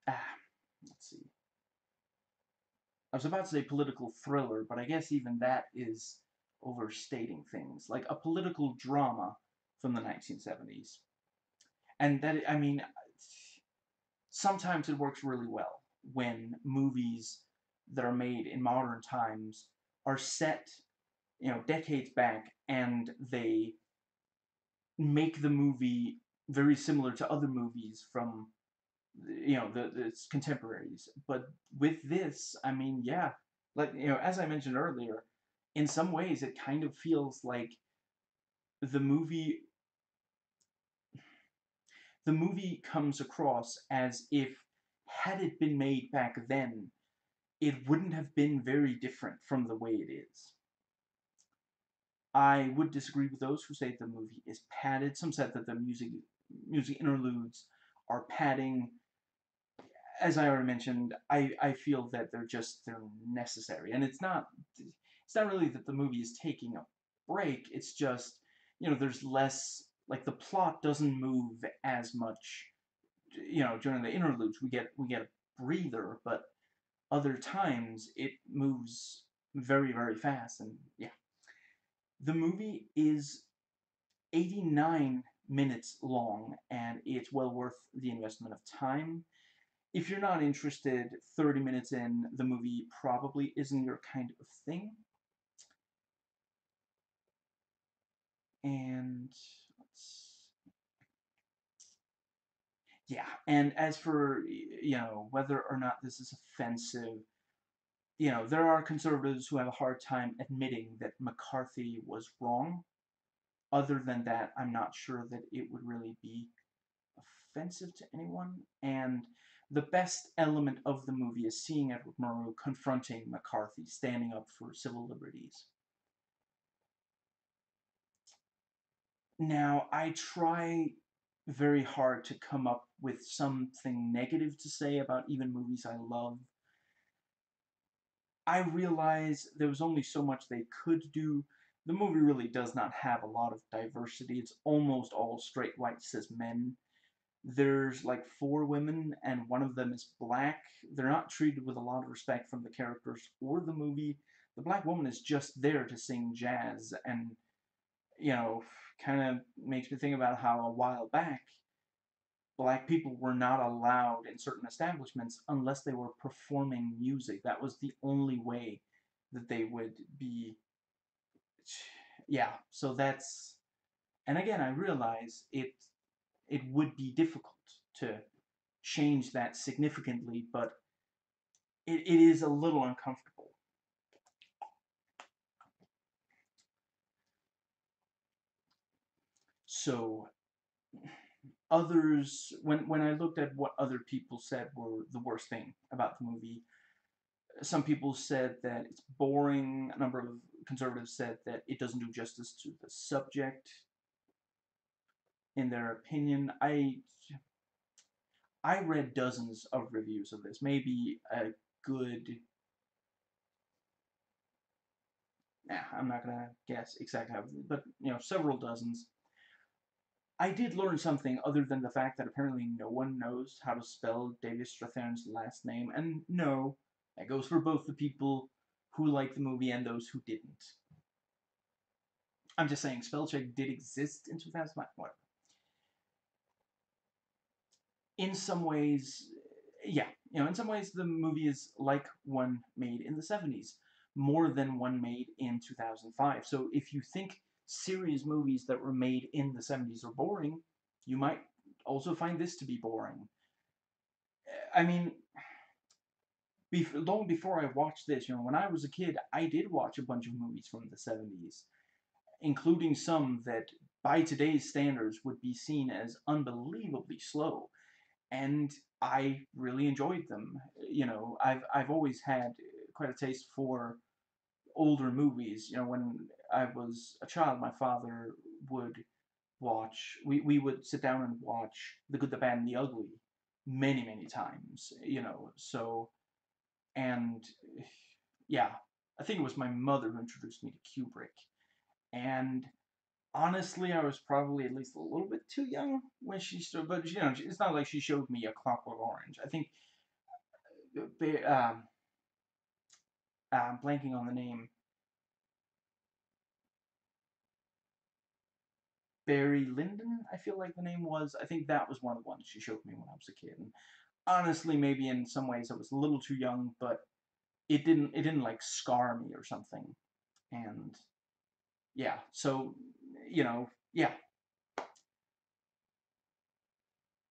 Ah, let's see. I was about to say political thriller, but I guess even that is overstating things. Like a political drama from the 1970s. And that, I mean, sometimes it works really well when movies that are made in modern times are set, you know, decades back, and they make the movie very similar to other movies from, you know, the, the its contemporaries. But with this, I mean, yeah, like you know, as I mentioned earlier, in some ways, it kind of feels like the movie the movie comes across as if had it been made back then it wouldn't have been very different from the way it is. I would disagree with those who say the movie is padded. Some said that the music music interludes are padding. As I already mentioned, I, I feel that they're just they're necessary. And it's not it's not really that the movie is taking a break, it's just, you know, there's less like the plot doesn't move as much you know, during the interludes we get we get a breather, but other times it moves very, very fast. And yeah. The movie is 89 minutes long and it's well worth the investment of time. If you're not interested 30 minutes in, the movie probably isn't your kind of thing. And yeah, and as for, you know, whether or not this is offensive, you know, there are conservatives who have a hard time admitting that McCarthy was wrong. Other than that, I'm not sure that it would really be offensive to anyone. And the best element of the movie is seeing Edward Murrow confronting McCarthy, standing up for civil liberties. Now, I try very hard to come up with something negative to say about even movies I love. I realize there was only so much they could do. The movie really does not have a lot of diversity. It's almost all straight white cis men. There's like four women, and one of them is black. They're not treated with a lot of respect from the characters or the movie. The black woman is just there to sing jazz, and, you know, kind of makes me think about how a while back black people were not allowed in certain establishments unless they were performing music. That was the only way that they would be. Yeah, so that's. And again, I realize it, it would be difficult to change that significantly, but it, it is a little uncomfortable. So others when when I looked at what other people said were the worst thing about the movie, some people said that it's boring. A number of conservatives said that it doesn't do justice to the subject. In their opinion, I I read dozens of reviews of this, maybe a good. Yeah, I'm not gonna guess exactly how, but you know, several dozens I did learn something other than the fact that apparently no one knows how to spell David Strathairn's last name, and no, that goes for both the people who liked the movie and those who didn't. I'm just saying, spell check did exist in 2005. Whatever. In some ways, yeah, you know, in some ways, the movie is like one made in the 70s, more than one made in 2005. So if you think serious movies that were made in the 70s are boring, you might also find this to be boring. Eh, I mean, bef- long before I watched this, you know, when I was a kid, I did watch a bunch of movies from the 70s, including some that by today's standards would be seen as unbelievably slow. And I really enjoyed them. You know, I've I've always had quite a taste for older movies. You know, when I was a child, my father would watch. We we would sit down and watch The Good, the Bad, and the Ugly many many times. You know, so and yeah, I think it was my mother who introduced me to Kubrick, and honestly, I was probably at least a little bit too young when she started. But you know, it's not like she showed me a Clockwork Orange. I think, uh, um, I'm blanking on the name. Barry Lyndon, I feel like the name was. I think that was one of the ones she showed me when I was a kid. And honestly, maybe in some ways I was a little too young, but it didn't it didn't like scar me or something. And yeah, so you know, yeah.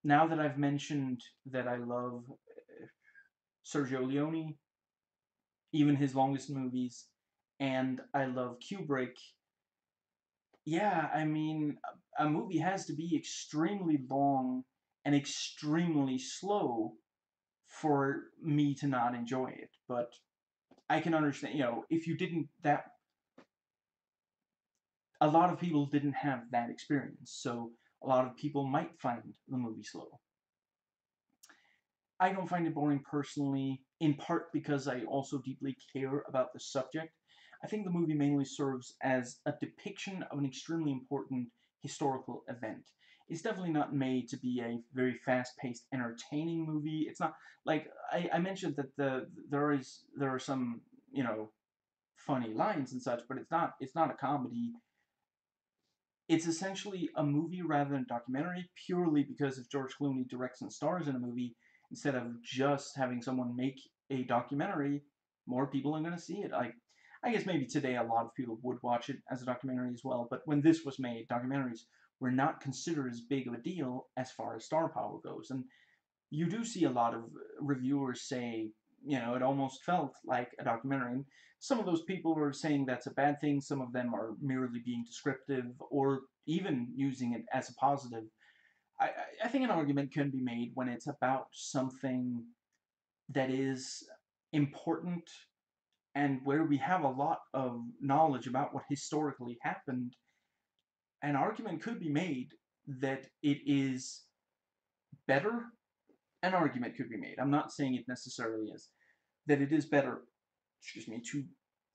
Now that I've mentioned that I love uh, Sergio Leone, even his longest movies, and I love Kubrick, yeah, I mean, a movie has to be extremely long and extremely slow for me to not enjoy it. But I can understand, you know, if you didn't that a lot of people didn't have that experience, so a lot of people might find the movie slow. I don't find it boring personally, in part because I also deeply care about the subject. I think the movie mainly serves as a depiction of an extremely important historical event. It's definitely not made to be a very fast-paced, entertaining movie. It's not like I, I mentioned that the there is there are some you know funny lines and such, but it's not it's not a comedy it's essentially a movie rather than a documentary purely because if George Clooney directs and stars in a movie instead of just having someone make a documentary, more people are going to see it. Like, I guess maybe today a lot of people would watch it as a documentary as well, but when this was made, documentaries were not considered as big of a deal as far as star power goes. And you do see a lot of reviewers say, you know, it almost felt like a documentary. And some of those people were saying that's a bad thing. Some of them are merely being descriptive or even using it as a positive. I, I think an argument can be made when it's about something that is important and where we have a lot of knowledge about what historically happened. An argument could be made that it is better. An argument could be made. I'm not saying it necessarily is. That it is better excuse me, to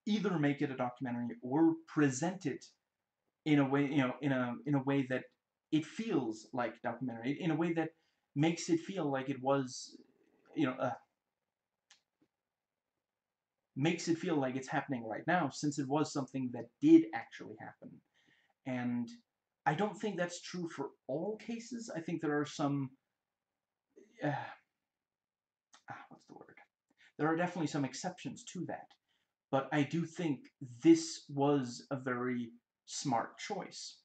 either make it a documentary or present it in a way, you know, in a in a way that it feels like documentary, in a way that makes it feel like it was, you know, uh, makes it feel like it's happening right now, since it was something that did actually happen. And I don't think that's true for all cases. I think there are some. Uh, ah, what's the word? There are definitely some exceptions to that, but I do think this was a very smart choice.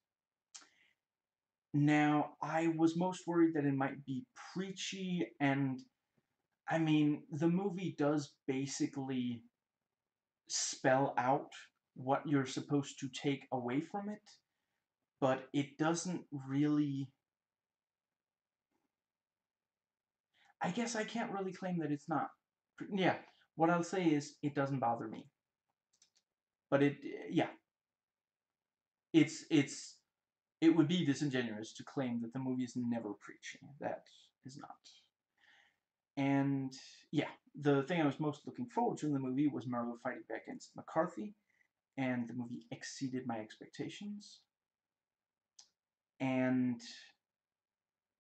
Now, I was most worried that it might be preachy, and I mean, the movie does basically spell out what you're supposed to take away from it, but it doesn't really. I guess I can't really claim that it's not yeah, what I'll say is it doesn't bother me. But it, yeah, it's it's it would be disingenuous to claim that the movie is never preaching. That is not. And yeah, the thing I was most looking forward to in the movie was Murrow fighting back against McCarthy, and the movie exceeded my expectations. And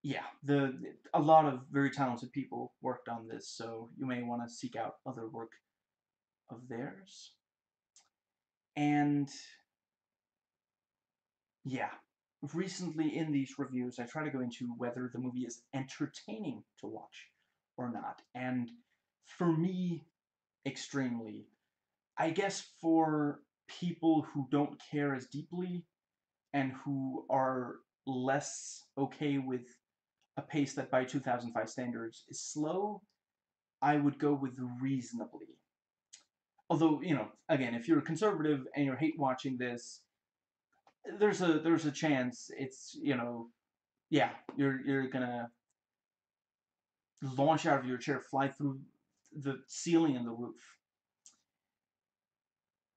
yeah, the a lot of very talented people worked on this, so you may want to seek out other work of theirs. And yeah, recently in these reviews, I try to go into whether the movie is entertaining to watch or not. And for me, extremely. I guess for people who don't care as deeply and who are less okay with a pace that by 2005 standards is slow, I would go with reasonably. Although, you know, again, if you're a conservative and you're hate watching this, there's a there's a chance it's, you know, yeah, you're you're gonna launch out of your chair, fly through the ceiling and the roof.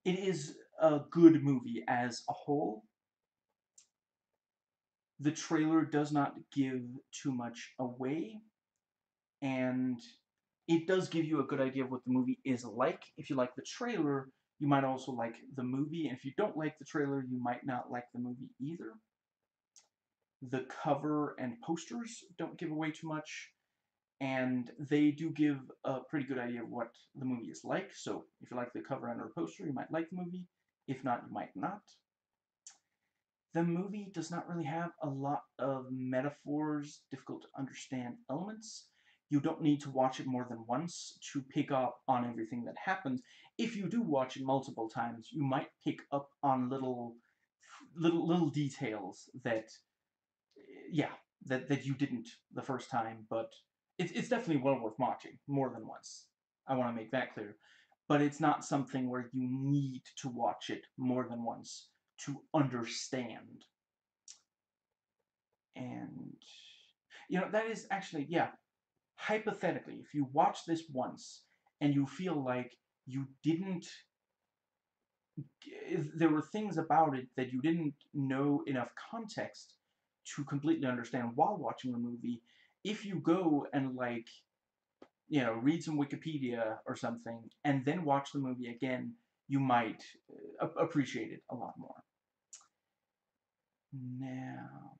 It is a good movie as a whole. The trailer does not give too much away, and it does give you a good idea of what the movie is like. If you like the trailer, you might also like the movie, and if you don't like the trailer, you might not like the movie either. The cover and posters don't give away too much, and they do give a pretty good idea of what the movie is like. So if you like the cover and or poster, you might like the movie. If not, you might not. The movie does not really have a lot of metaphors, difficult to understand elements you don't need to watch it more than once to pick up on everything that happens. If you do watch it multiple times, you might pick up on little little little details that yeah, that, that you didn't the first time, but it's it's definitely well worth watching more than once. I want to make that clear. But it's not something where you need to watch it more than once to understand. And you know, that is actually, yeah, hypothetically, if you watch this once and you feel like you didn't there were things about it that you didn't know enough context to completely understand while watching the movie. If you go and like you know read some wikipedia or something and then watch the movie again you might uh, appreciate it a lot more. Now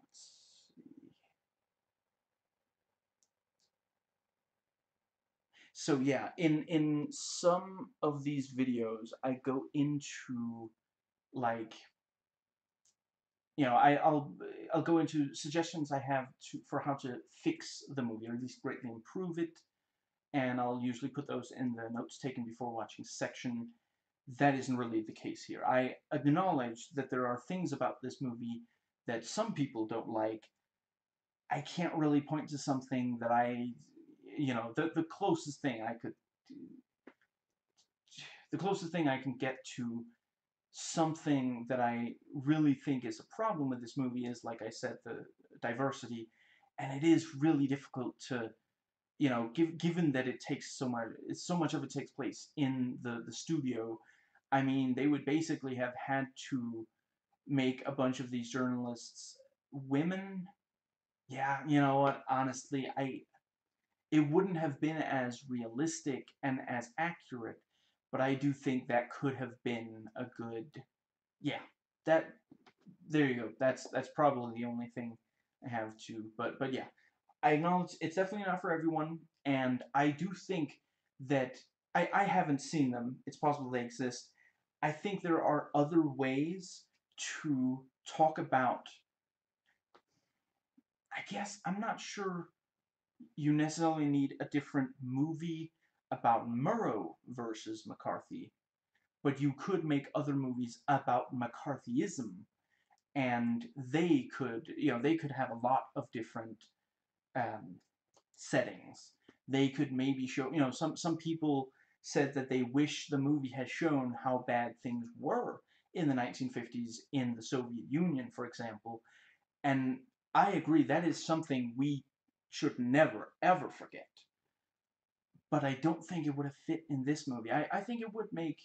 So yeah, in in some of these videos, I go into like you know, I, I'll I'll go into suggestions I have to for how to fix the movie, or at least greatly improve it, and I'll usually put those in the notes taken before watching section. That isn't really the case here. I acknowledge that there are things about this movie that some people don't like. I can't really point to something that I you know, the, the closest thing I could, the closest thing I can get to something that I really think is a problem with this movie is, like I said, the diversity, and it is really difficult to, you know, give, given that it takes so much, so much of it takes place in the, the studio, I mean, they would basically have had to make a bunch of these journalists women. Yeah, you know what, honestly, I, it wouldn't have been as realistic and as accurate, but I do think that could have been a good, yeah, that, there you go, that's, that's probably the only thing I have to, but, but yeah, I acknowledge it's definitely not for everyone, and I do think that, I, I haven't seen them, it's possible they exist, I think there are other ways to talk about, I guess, I'm not sure you necessarily need a different movie about Murrow versus McCarthy, but you could make other movies about McCarthyism, and they could, you know, they could have a lot of different um, settings. They could maybe show, you know, some some people said that they wish the movie had shown how bad things were in the 1950s in the Soviet Union, for example, and I agree that is something we should never, ever forget. But I don't think it would have fit in this movie. I, I think it would make.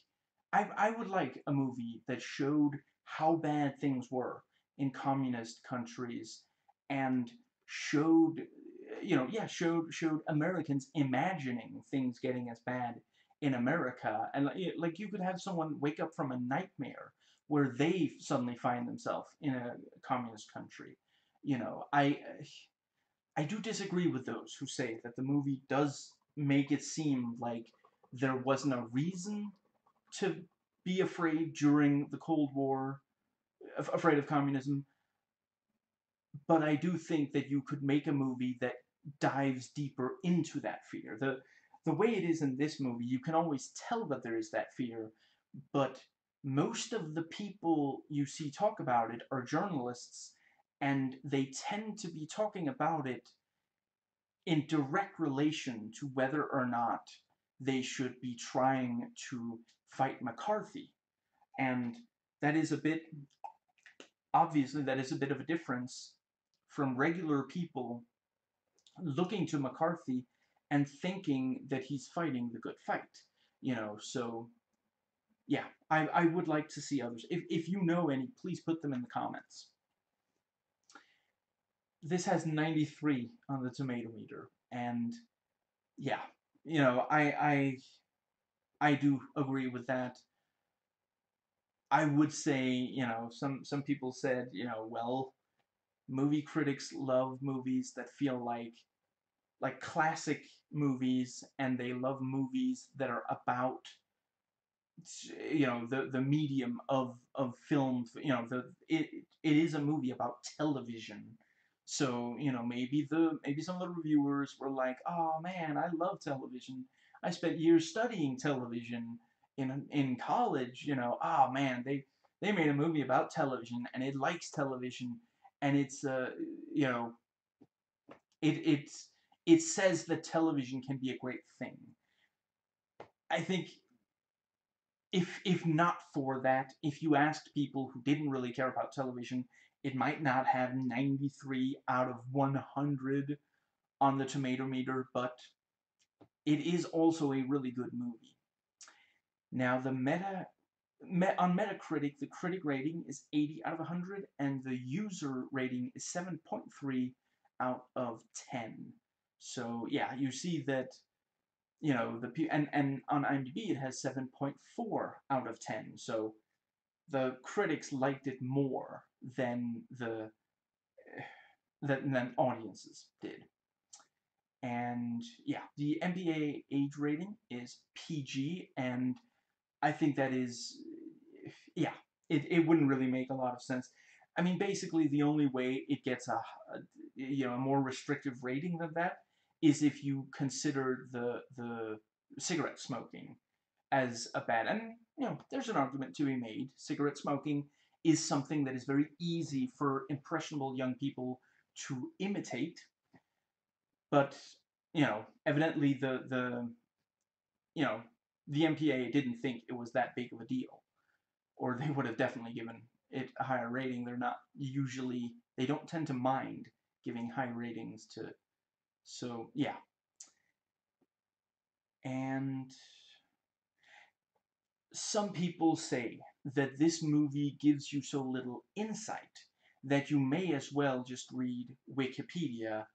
I, I would like a movie that showed how bad things were in communist countries and showed you know yeah showed showed americans imagining things getting as bad in america and like you could have someone wake up from a nightmare where they suddenly find themselves in a communist country you know i I do disagree with those who say that the movie does make it seem like there wasn't a reason to be afraid during the Cold War, afraid of communism. But I do think that you could make a movie that dives deeper into that fear. The the way it is in this movie, you can always tell that there is that fear, but most of the people you see talk about it are journalists, and they tend to be talking about it in direct relation to whether or not they should be trying to fight McCarthy. And that is a bit, obviously, that is a bit of a difference from regular people looking to McCarthy and thinking that he's fighting the good fight. You know, so yeah, I, I would like to see others. If, if you know any, please put them in the comments. This has 93 on the tomato meter, and yeah, you know, I I I do agree with that. I would say, you know, some some people said, you know, well, movie critics love movies that feel like like classic movies and they love movies that are about you know the the medium of of film you know the it it is a movie about television so you know maybe the maybe some of the reviewers were like oh man i love television. I spent years studying television in in college you know oh man they they made a movie about television and it likes television and it's uh you know it it's it says that television can be a great thing. I think if if not for that, if you asked people who didn't really care about television, it might not have 93 out of 100 on the tomato meter, but it is also a really good movie. Now the meta on Metacritic, the critic rating is 80 out of 100, and the user rating is 7.3 out of 10. So yeah, you see that you know the and and on IMDb it has 7.4 out of 10 so the critics liked it more than the than, than audiences did. And yeah the MPA age rating is PG and I think that is yeah it, it wouldn't really make a lot of sense. I mean basically the only way it gets a, a you know a more restrictive rating than that is if you consider the the cigarette smoking as a bad and you know there's an argument to be made. Cigarette smoking is something that is very easy for impressionable young people to imitate. But you know evidently the the you know the MPA didn't think it was that big of a deal or they would have definitely given it a higher rating. They're not usually they don't tend to mind giving high ratings to so, yeah. And some people say that this movie gives you so little insight that you may as well just read Wikipedia,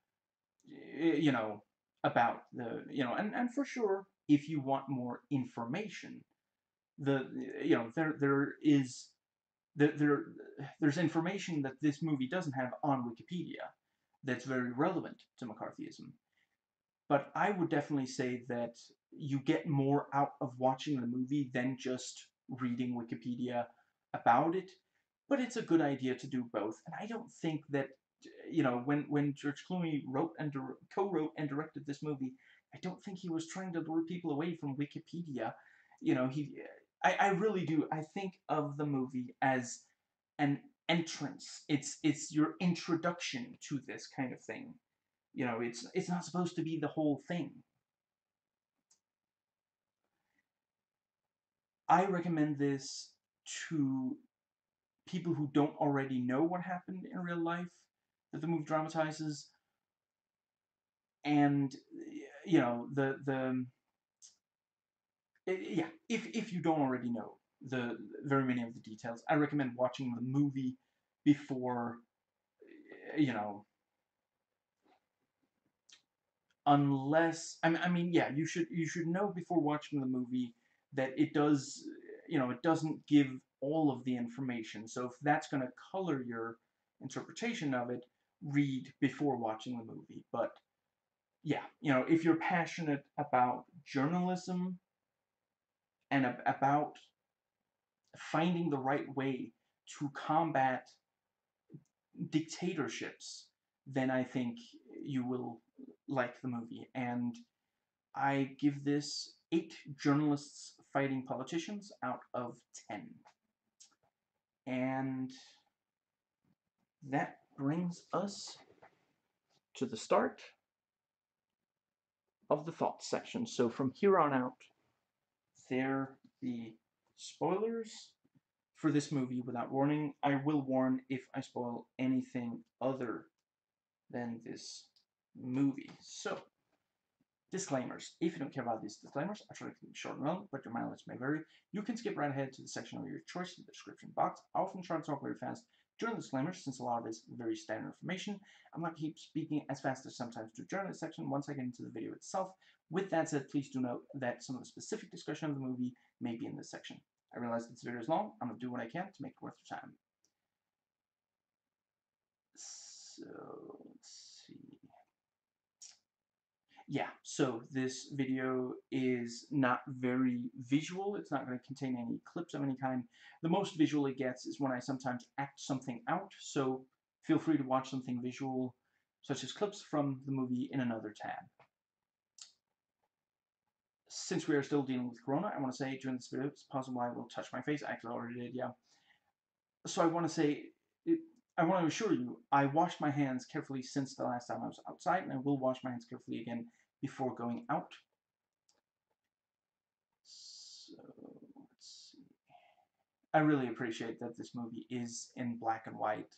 you know, about the, you know, and, and for sure, if you want more information, the, you know, there, there is, there, there, there's information that this movie doesn't have on Wikipedia that's very relevant to McCarthyism. But I would definitely say that you get more out of watching the movie than just reading Wikipedia about it. But it's a good idea to do both. And I don't think that, you know, when, when George Clooney wrote and co-wrote and directed this movie, I don't think he was trying to lure people away from Wikipedia. You know, he, I, I really do. I think of the movie as an entrance. It's it's your introduction to this kind of thing. You know, it's it's not supposed to be the whole thing. I recommend this to people who don't already know what happened in real life that the movie dramatizes and you know the the eh, yeah if if you don't already know the very many of the details. I recommend watching the movie before, eh, you know, unless I mean, I mean, yeah, you should you should know before watching the movie that it does, you know, it doesn't give all of the information. So if that's going to color your interpretation of it, read before watching the movie. But yeah, you know, if you're passionate about journalism and ab- about finding the right way to combat dictatorships, then I think you will like the movie. And I give this eight journalists fighting politicians out of ten. And that brings us to the start of the thoughts section. So from here on out, there the spoilers for this movie without warning. I will warn if I spoil anything other than this movie. So, disclaimers. If you don't care about these disclaimers, I try to keep them short and long, but your mileage may vary. You can skip right ahead to the section of your choice in the description box. I often try to talk very fast during the disclaimers, since a lot of it is very standard information. I'm not keep speaking as fast as sometimes do during this section once I get into the video itself. With that said, please do note that some of the specific discussion of the movie may be in this section. I realize this video is long. I'm going to do what I can to make it worth your time. So, let's see. Yeah, so this video is not very visual. It's not going to contain any clips of any kind. The most visual it gets is when I sometimes act something out, so feel free to watch something visual, such as clips from the movie in another tab. Since we are still dealing with Corona, I want to say during this video, it's possible I will touch my face. I actually already did, yeah. So I want to say, it, I want to assure you, I washed my hands carefully since the last time I was outside, and I will wash my hands carefully again before going out. So, let's see. I really appreciate that this movie is in black and white.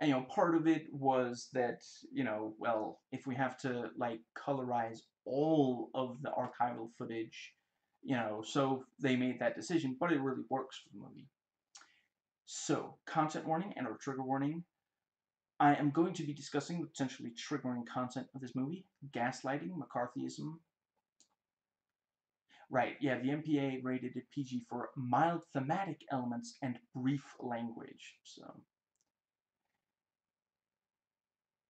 And, you know, part of it was that, you know, well, if we have to, like, colorize all of the archival footage, you know, so they made that decision, but it really works for the movie. So, content warning and or trigger warning. I am going to be discussing the potentially triggering content of this movie, gaslighting, McCarthyism. Right, yeah, the MPA rated it PG for mild thematic elements and brief language. So,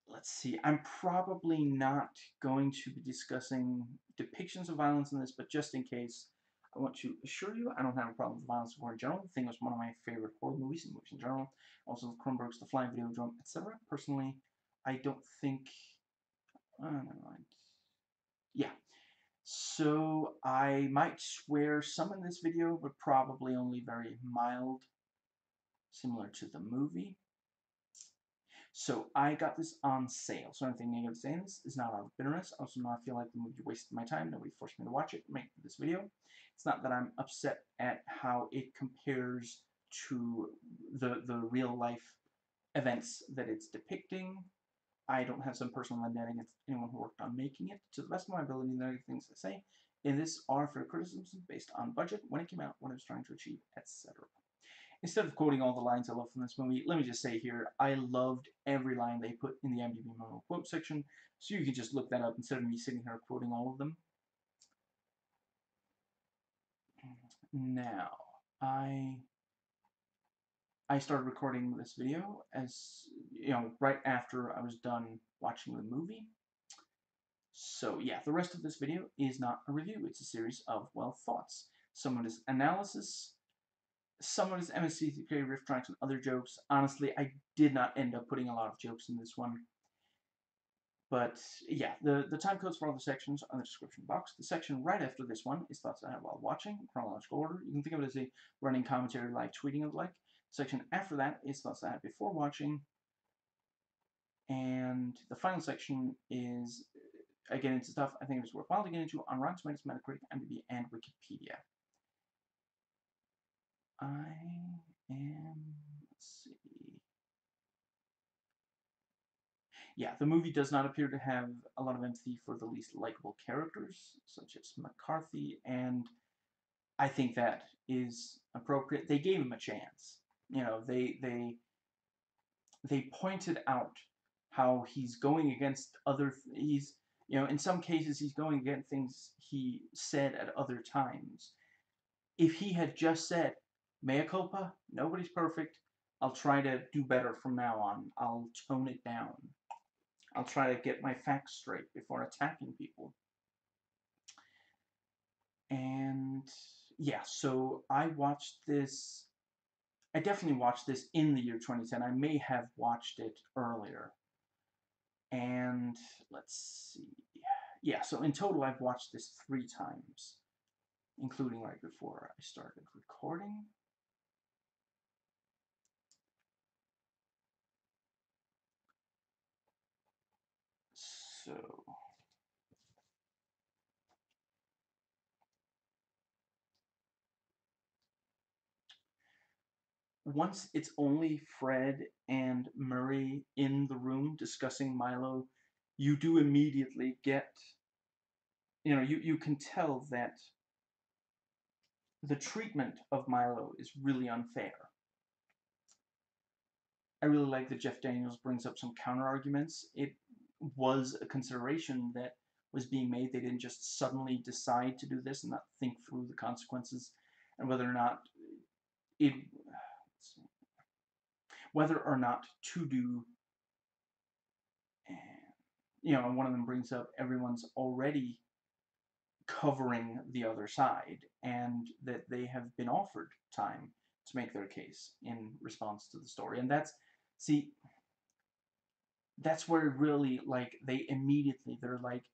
let's see, I'm probably not going to be discussing depictions of violence in this, but just in case, I want to assure you I don't have a problem with violence horror in general. The thing was one of my favorite horror movies and movies in general. Also, Cronenberg's The Fly and Videodrome, etc. Personally, I don't think. Never mind. Yeah. So I might swear some in this video, but probably only very mild, similar to the movie. So I got this on sale. So anything negative saying this is not out of bitterness. Also, not feel like the movie wasted my time. Nobody forced me to watch it. Make this video. It's not that I'm upset at how it compares to the the real life events that it's depicting. I don't have some personal vendetta against anyone who worked on making it. To the best of my ability, the negative things I say in this are for criticisms based on budget, when it came out, what it was trying to achieve, etc. Instead of quoting all the lines I love from this movie, let me just say here, I loved every line they put in the IMDb memo quote section, so you can just look that up instead of me sitting here quoting all of them. Now, I I started recording this video as, you know, right after I was done watching the movie. So yeah, the rest of this video is not a review, it's a series of, well, thoughts. Some of it is analysis, some of it is MST3K riff tracks and other jokes. Honestly, I did not end up putting a lot of jokes in this one. But yeah, the, the time codes for all the sections are in the description box. The section right after this one is thoughts I have while watching, chronological order. You can think of it as a running commentary, live tweeting of like. Section after that is thoughts I had before watching. And the final section is uh, I get into stuff I think it's worthwhile to get into on Rotten Tomatoes, Metacritic, IMDb, and Wikipedia. I am, let's see. Yeah, the movie does not appear to have a lot of empathy for the least likable characters, such as McCarthy, and I think that is appropriate. They gave him a chance. You know, they they they pointed out how he's going against other he's you know in some cases he's going against things he said at other times if he had just said mea culpa nobody's perfect i'll try to do better from now on i'll tone it down i'll try to get my facts straight before attacking people and yeah, so I watched this. I definitely watched this in the year 2010. I may have watched it earlier. And let's see. Yeah, so in total, I've watched this three times, including right before I started recording. So. once it's only Fred and Murrow in the room discussing Milo, you do immediately get, you know, you, you can tell that the treatment of Milo is really unfair. I really like that Jeff Daniels brings up some counter arguments. It was a consideration that was being made. They didn't just suddenly decide to do this and not think through the consequences and whether or not it whether or not to do you know, and one of them brings up everyone's already covering the other side and that they have been offered time to make their case in response to the story. And that's, see, that's where really, like, they immediately, they're like,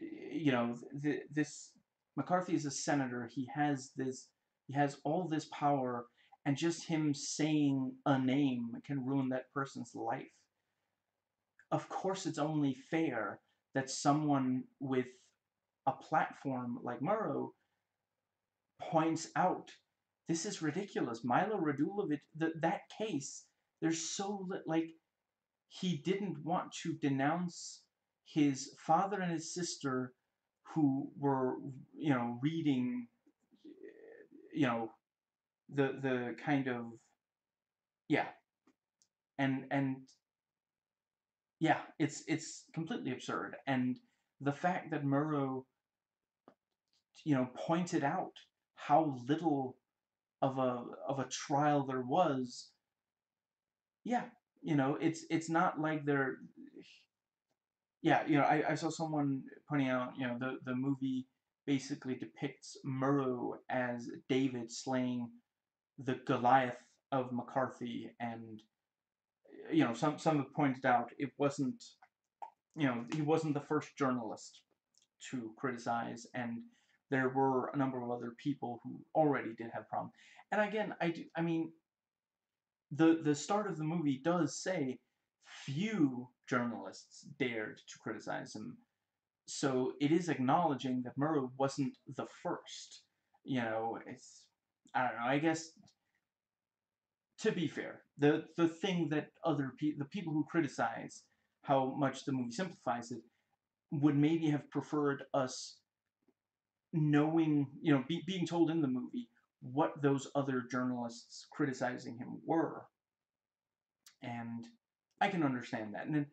you know, th this, McCarthy is a senator, he has this, he has all this power, and just him saying a name can ruin that person's life. Of course, it's only fair that someone with a platform like Murrow points out this is ridiculous. Milo Radulovich, the, that case, there's so like he didn't want to denounce his father and his sister who were you know reading you know the the kind of yeah. And and yeah it's it's completely absurd. And the fact that Murrow you know pointed out how little of a of a trial there was yeah you know it's it's not like they're yeah you know I, I saw someone pointing out you know the the movie basically depicts Murrow as David slaying the Goliath of McCarthy, and you know, some some have pointed out it wasn't, you know, he wasn't the first journalist to criticize, and there were a number of other people who already did have problems. And again, I do, I mean, the the start of the movie does say few journalists dared to criticize him. So it is acknowledging that Murrow wasn't the first. You know, it's I don't know. I guess to be fair, the the thing that other people, the people who criticize how much the movie simplifies it, would maybe have preferred us knowing, you know, be, being told in the movie what those other journalists criticizing him were. And I can understand that. And then,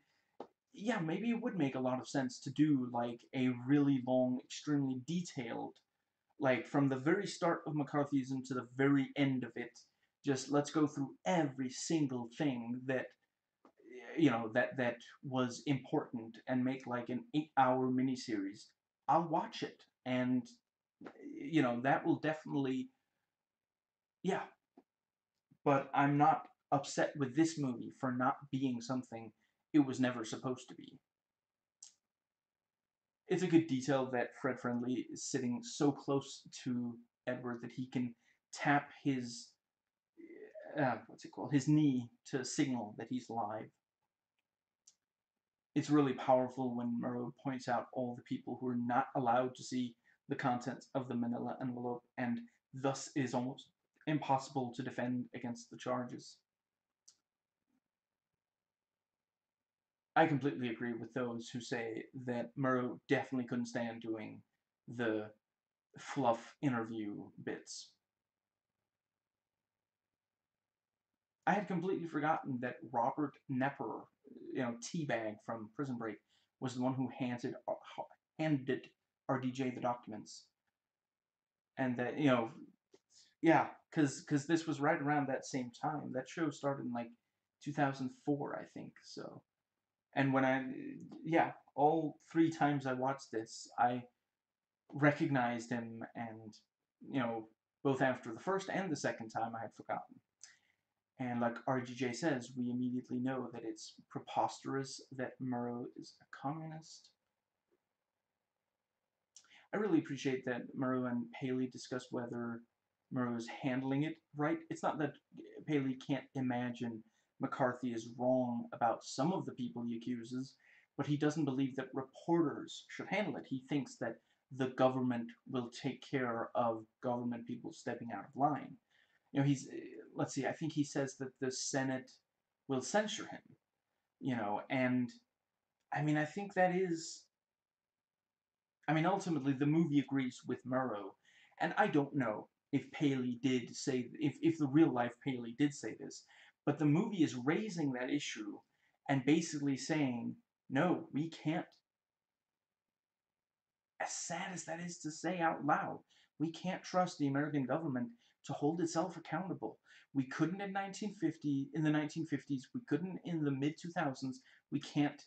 yeah, maybe it would make a lot of sense to do like a really long, extremely detailed like from the very start of McCarthyism to the very end of it, just let's go through every single thing that you know that that was important and make like an eight-hour miniseries. I'll watch it, and you know that will definitely, yeah. But I'm not upset with this movie for not being something it was never supposed to be it's a good detail that Fred Friendly is sitting so close to Edward that he can tap his uh, what's it called his knee to signal that he's live. It's really powerful when Murrow points out all the people who are not allowed to see the contents of the manila envelope and thus is almost impossible to defend against the charges. I completely agree with those who say that Murrow definitely couldn't stand doing the fluff interview bits. I had completely forgotten that Robert Knepper, you know, Teabag from Prison Break, was the one who handed handed RDJ the documents, and that you know, yeah, because because this was right around that same time. That show started in like 2004, I think. So and when I, yeah, all three times I watched this, I recognized him, and you know, both after the first and the second time, I had forgotten. And like RDJ says, we immediately know that it's preposterous that Murrow is a communist. I really appreciate that Murrow and Paley discuss whether Murrow is handling it right. It's not that Paley can't imagine McCarthy is wrong about some of the people he accuses, but he doesn't believe that reporters should handle it. He thinks that the government will take care of government people stepping out of line. You know, he's, uh, let's see, I think he says that the Senate will censure him, you know, and I mean, I think that is, I mean, ultimately the movie agrees with Murrow, and I don't know if Paley did say, if, if the real life Paley did say this, but the movie is raising that issue and basically saying, no, we can't. As sad as that is to say out loud, we can't trust the American government to hold itself accountable. We couldn't in 1950, in the 1950s, we couldn't in the mid 2000s, we can't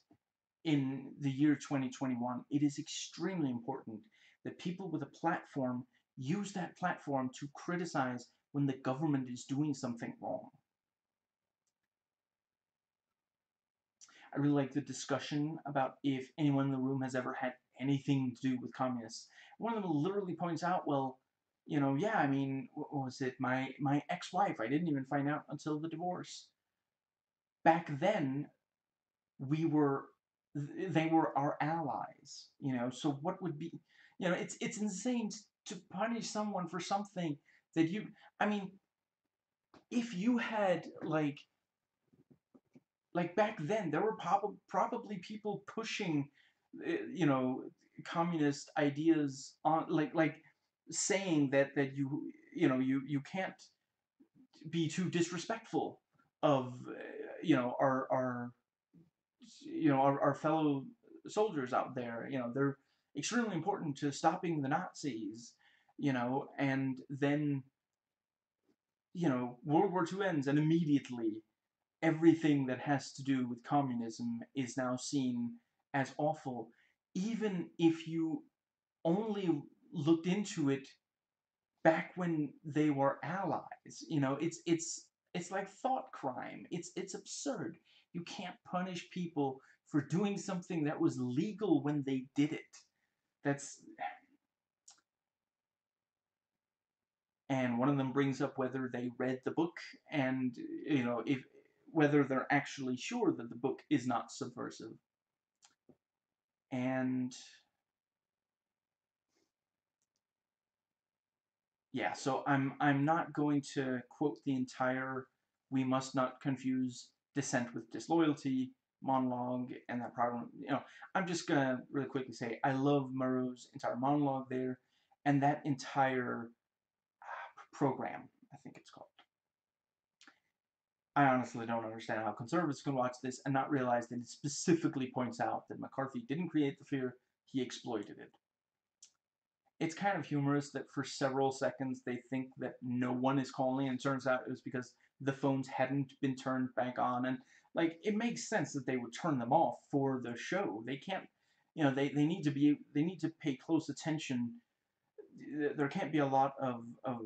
in the year 2021. It is extremely important that people with a platform use that platform to criticize when the government is doing something wrong. I really like the discussion about if anyone in the room has ever had anything to do with communists. One of them literally points out, well, you know, yeah, I mean, what was it? My my ex-wife, I didn't even find out until the divorce. Back then, we were, they were our allies, you know. So what would be, you know, it's it's insane to punish someone for something that you, I mean, if you had like like back then there were prob- probably people pushing eh, you know communist ideas on like like saying that that you you know you you can't be too disrespectful of eh, you know our our you know our, our fellow soldiers out there. You know they're extremely important to stopping the nazis you know and then you know world war ii ends and immediately everything that has to do with communism is now seen as awful, even if you only looked into it back when they were allies. You know, it's it's it's like thought crime. It's it's absurd. You can't punish people for doing something that was legal when they did it. That's and one of them brings up whether they read the book and you know if whether they're actually sure that the book is not subversive. And yeah, so I'm I'm not going to quote the entire "We must not confuse dissent with disloyalty" monologue and that problem. You know, I'm just gonna really quickly say I love Murrow's entire monologue there, and that entire uh, program. I think it's called. I honestly don't understand how conservatives can watch this and not realize that it specifically points out that McCarthy didn't create the fear, he exploited it. It's kind of humorous that for several seconds they think that no one is calling, and turns out it was because the phones hadn't been turned back on. And, like, it makes sense that they would turn them off for the show. They can't, you know, they, they need to be, they need to pay close attention. There can't be a lot of, of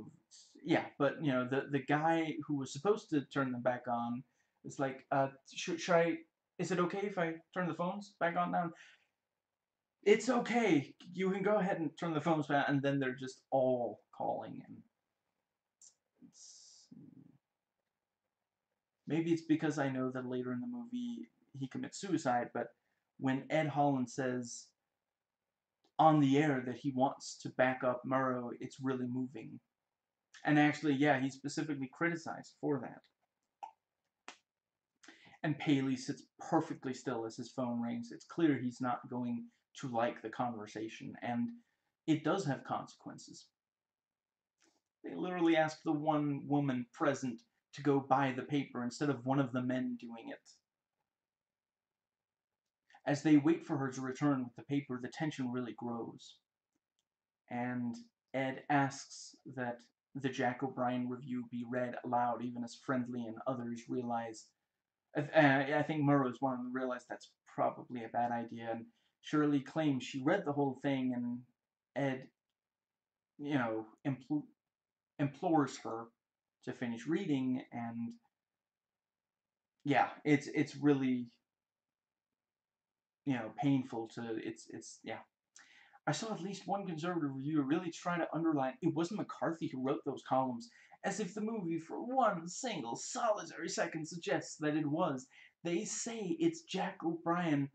yeah, but you know the the guy who was supposed to turn them back on is like, uh, should, should I? Is it okay if I turn the phones back on now? It's okay. You can go ahead and turn the phones back, and then they're just all calling and. Maybe it's because I know that later in the movie he commits suicide, but when Ed Holland says on the air that he wants to back up Murrow, it's really moving. And actually, yeah, he's specifically criticized for that. And Paley sits perfectly still as his phone rings. It's clear he's not going to like the conversation, and it does have consequences. They literally ask the one woman present to go buy the paper instead of one of the men doing it. As they wait for her to return with the paper, the tension really grows. And Ed asks that the Jack O'Brian review be read aloud, even as Friendly and others realize. Uh, I think Murrow's one of them realized that's probably a bad idea, and Shirley claims she read the whole thing, and Ed you know, impl- implores her to finish reading, and yeah, it's it's really you know painful to it's it's yeah. I saw at least one conservative reviewer really try to underline it wasn't McCarthy who wrote those columns, as if the movie for one single solitary second suggests that it was. They say it's Jack O'Brian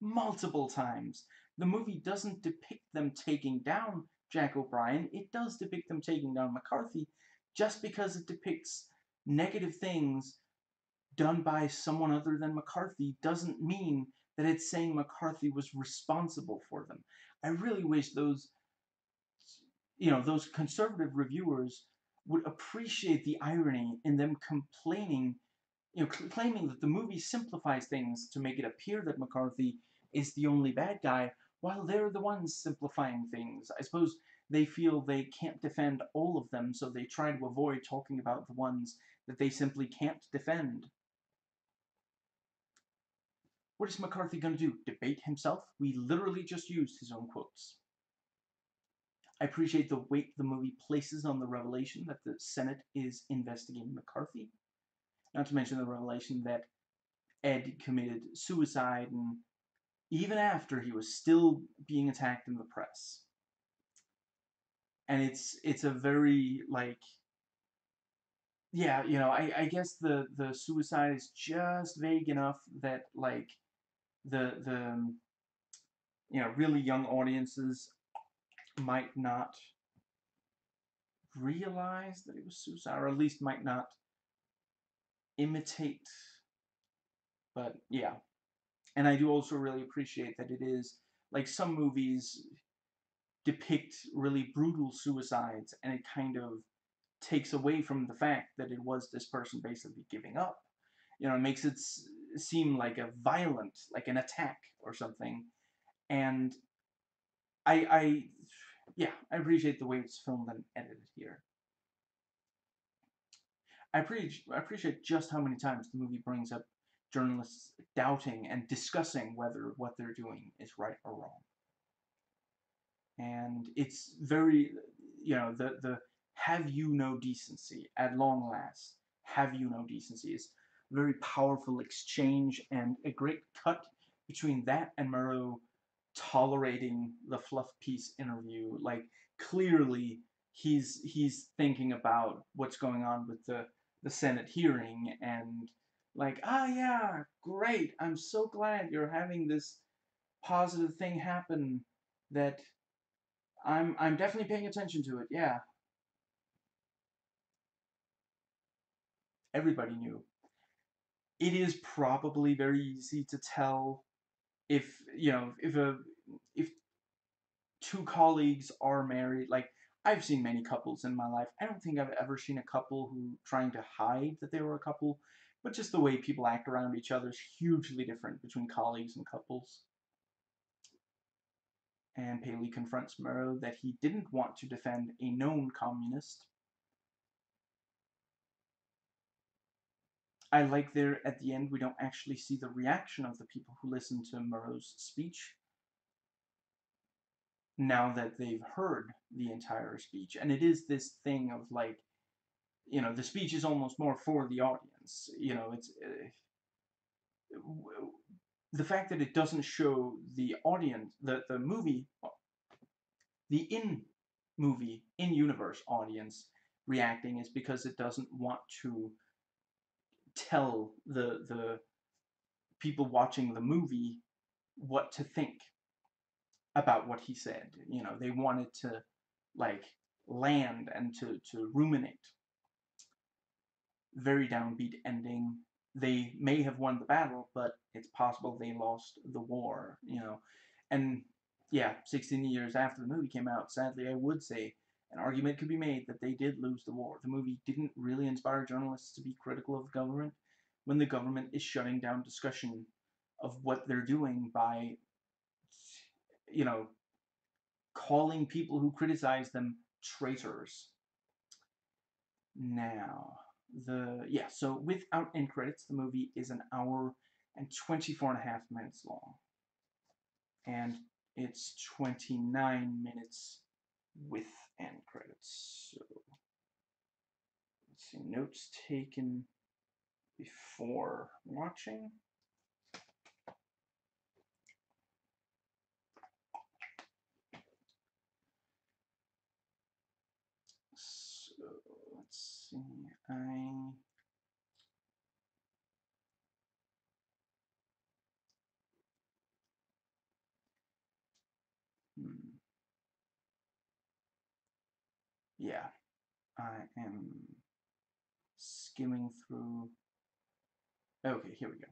multiple times. The movie doesn't depict them taking down Jack O'Brian, it does depict them taking down McCarthy, just because it depicts negative things done by someone other than McCarthy doesn't mean that it's saying McCarthy was responsible for them. I really wish those, you know, those conservative reviewers would appreciate the irony in them complaining, you know, claiming that the movie simplifies things to make it appear that McCarthy is the only bad guy, while they're the ones simplifying things. I suppose they feel they can't defend all of them, so they try to avoid talking about the ones that they simply can't defend. What is McCarthy going to do? Debate himself? We literally just used his own quotes. I appreciate the weight the movie places on the revelation that the Senate is investigating McCarthy. Not to mention the revelation that Ed committed suicide and even after he was still being attacked in the press. And it's it's a very like yeah, you know, I, I guess the, the suicide is just vague enough that like the the um, you know really young audiences might not realize that it was suicide, or at least might not imitate. But yeah, and I do also really appreciate that it is like some movies depict really brutal suicides, and it kind of takes away from the fact that it was this person basically giving up. You know, it makes it seem like a violent, like an attack or something. And I, I, yeah, I appreciate the way it's filmed and edited here. I appreciate, I appreciate just how many times the movie brings up journalists doubting and discussing whether what they're doing is right or wrong. And it's very, you know, the, the have you no decency at long last, have you no decency is very powerful exchange and a great cut between that and Murrow tolerating the fluff piece interview. Like clearly he's he's thinking about what's going on with the the Senate hearing and like ah yeah great I'm so glad you're having this positive thing happen that I'm I'm definitely paying attention to it yeah everybody knew it is probably very easy to tell if you know if a if two colleagues are married like I've seen many couples in my life. I don't think I've ever seen a couple who trying to hide that they were a couple, but just the way people act around each other is hugely different between colleagues and couples. And Paley confronts Murrow that he didn't want to defend a known communist, I like there at the end we don't actually see the reaction of the people who listen to Murrow's speech now that they've heard the entire speech. And it is this thing of like, you know, the speech is almost more for the audience. You know, it's uh, the fact that it doesn't show the audience, the, the movie, the in movie, in universe audience reacting is because it doesn't want to tell the the people watching the movie what to think about what he said. You know, they wanted to like land and to to ruminate. Very downbeat ending. They may have won the battle, but it's possible they lost the war. You know, and yeah, 16 years after the movie came out, sadly, I would say an argument could be made that they did lose the war. The movie didn't really inspire journalists to be critical of the government when the government is shutting down discussion of what they're doing by, you know, calling people who criticize them traitors. Now, the, yeah, so without end credits, the movie is an hour and 24 and a half minutes long. And it's 29 minutes with end credits. So let's see, notes taken before watching. So let's see, I Hmm. Yeah, I am skimming through. Okay, here we go.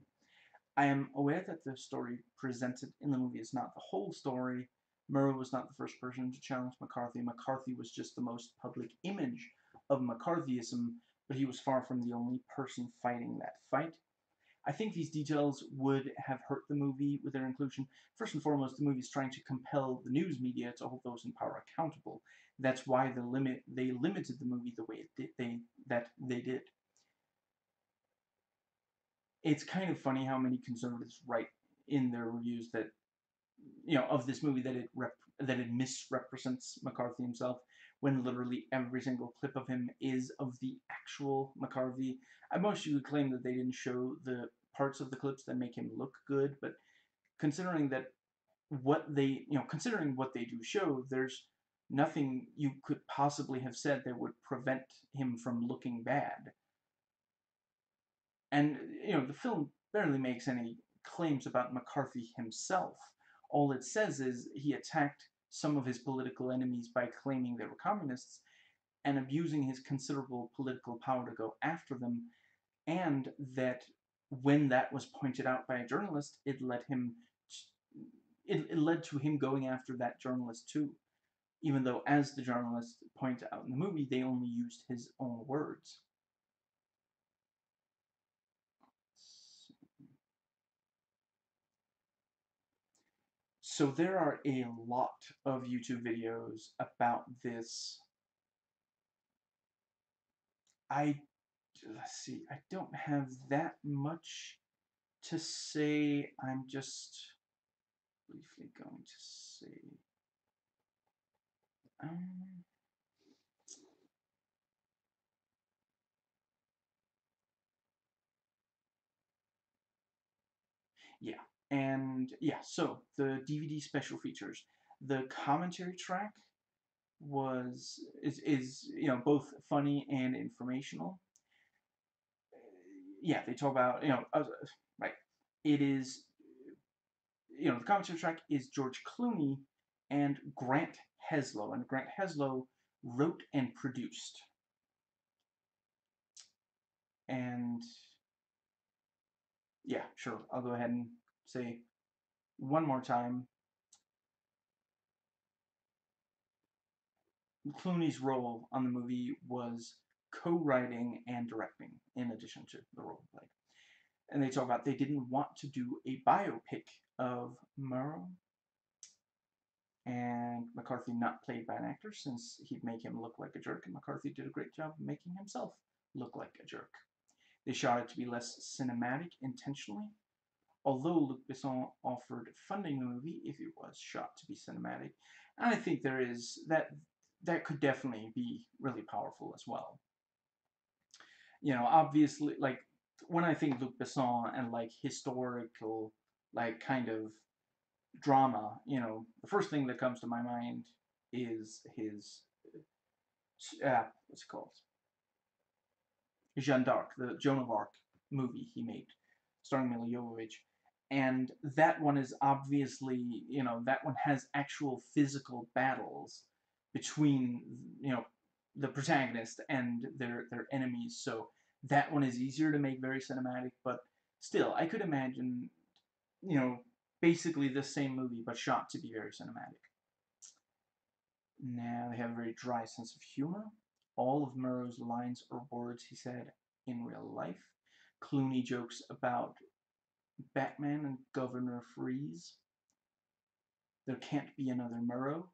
I am aware that the story presented in the movie is not the whole story. Murrow was not the first person to challenge McCarthy. McCarthy was just the most public image of McCarthyism, but he was far from the only person fighting that fight. I think these details would have hurt the movie with their inclusion. First and foremost, the movie is trying to compel the news media to hold those in power accountable. That's why the limit they limited the movie the way did, they that they did. It's kind of funny how many conservatives write in their reviews that you know of this movie that it rep, that it misrepresents McCarthy himself when literally every single clip of him is of the actual McCarthy. I most you would claim that they didn't show the parts of the clips that make him look good, but considering that what they, you know, considering what they do show, there's nothing you could possibly have said that would prevent him from looking bad. And, you know, the film barely makes any claims about McCarthy himself. All it says is he attacked some of his political enemies by claiming they were communists and abusing his considerable political power to go after them, and that when that was pointed out by a journalist, it led him it, it led to him going after that journalist too, even though as the journalist pointed out in the movie, they only used his own words. So there are a lot of YouTube videos about this. I, let's see, I don't have that much to say. I'm just briefly going to say. Um, yeah, and yeah, so the DVD special features. The commentary track was is is you know both funny and informational. Yeah, they talk about you know uh, right. It is you know the commentary track is George Clooney and Grant Heslov, and Grant Heslov wrote and produced. And yeah, sure, I'll go ahead and say one more time. Clooney's role on the movie was co-writing and directing, in addition to the role he played. And they talk about they didn't want to do a biopic of Murrow and McCarthy not played by an actor since he'd make him look like a jerk, and McCarthy did a great job of making himself look like a jerk. They shot it to be less cinematic intentionally, although Luc Besson offered funding the movie if it was shot to be cinematic. And I think there is that that could definitely be really powerful as well. You know, obviously, like when I think Luc Besson and like historical, like kind of drama, you know, the first thing that comes to my mind is his, uh, what's it called? Jeanne d'Arc, the Joan of Arc movie he made, starring Milla Jovovich. And that one is obviously, you know, that one has actual physical battles between, you know, the protagonist and their, their enemies. So that one is easier to make very cinematic, but still, I could imagine, you know, basically the same movie, but shot to be very cinematic. Now, they have a very dry sense of humor. All of Murrow's lines or words he said in real life. Clooney jokes about Batman and Governor Freeze. There can't be another Murrow.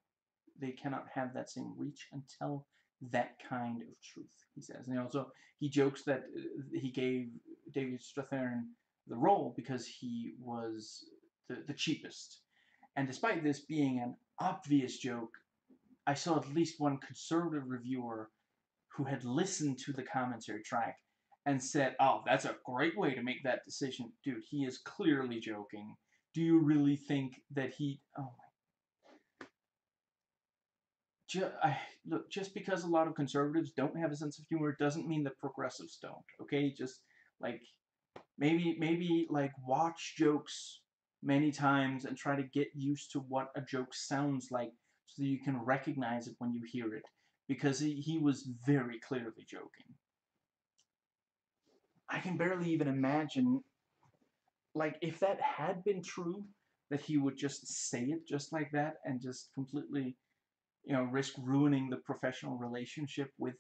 They cannot have that same reach until that kind of truth, he says. And also, he jokes that uh, he gave David Strathairn the role because he was the, the cheapest. And despite this being an obvious joke, I saw at least one conservative reviewer who had listened to the commentary track and said, "Oh, that's a great way to make that decision." Dude, he is clearly joking. Do you really think that he? Oh my. Just, I, look, just because a lot of conservatives don't have a sense of humor doesn't mean that progressives don't. Okay, just like maybe maybe like watch jokes many times and try to get used to what a joke sounds like so that you can recognize it when you hear it because he, he was very clearly joking. I can barely even imagine, like, if that had been true, that he would just say it just like that and just completely, you know, risk ruining the professional relationship with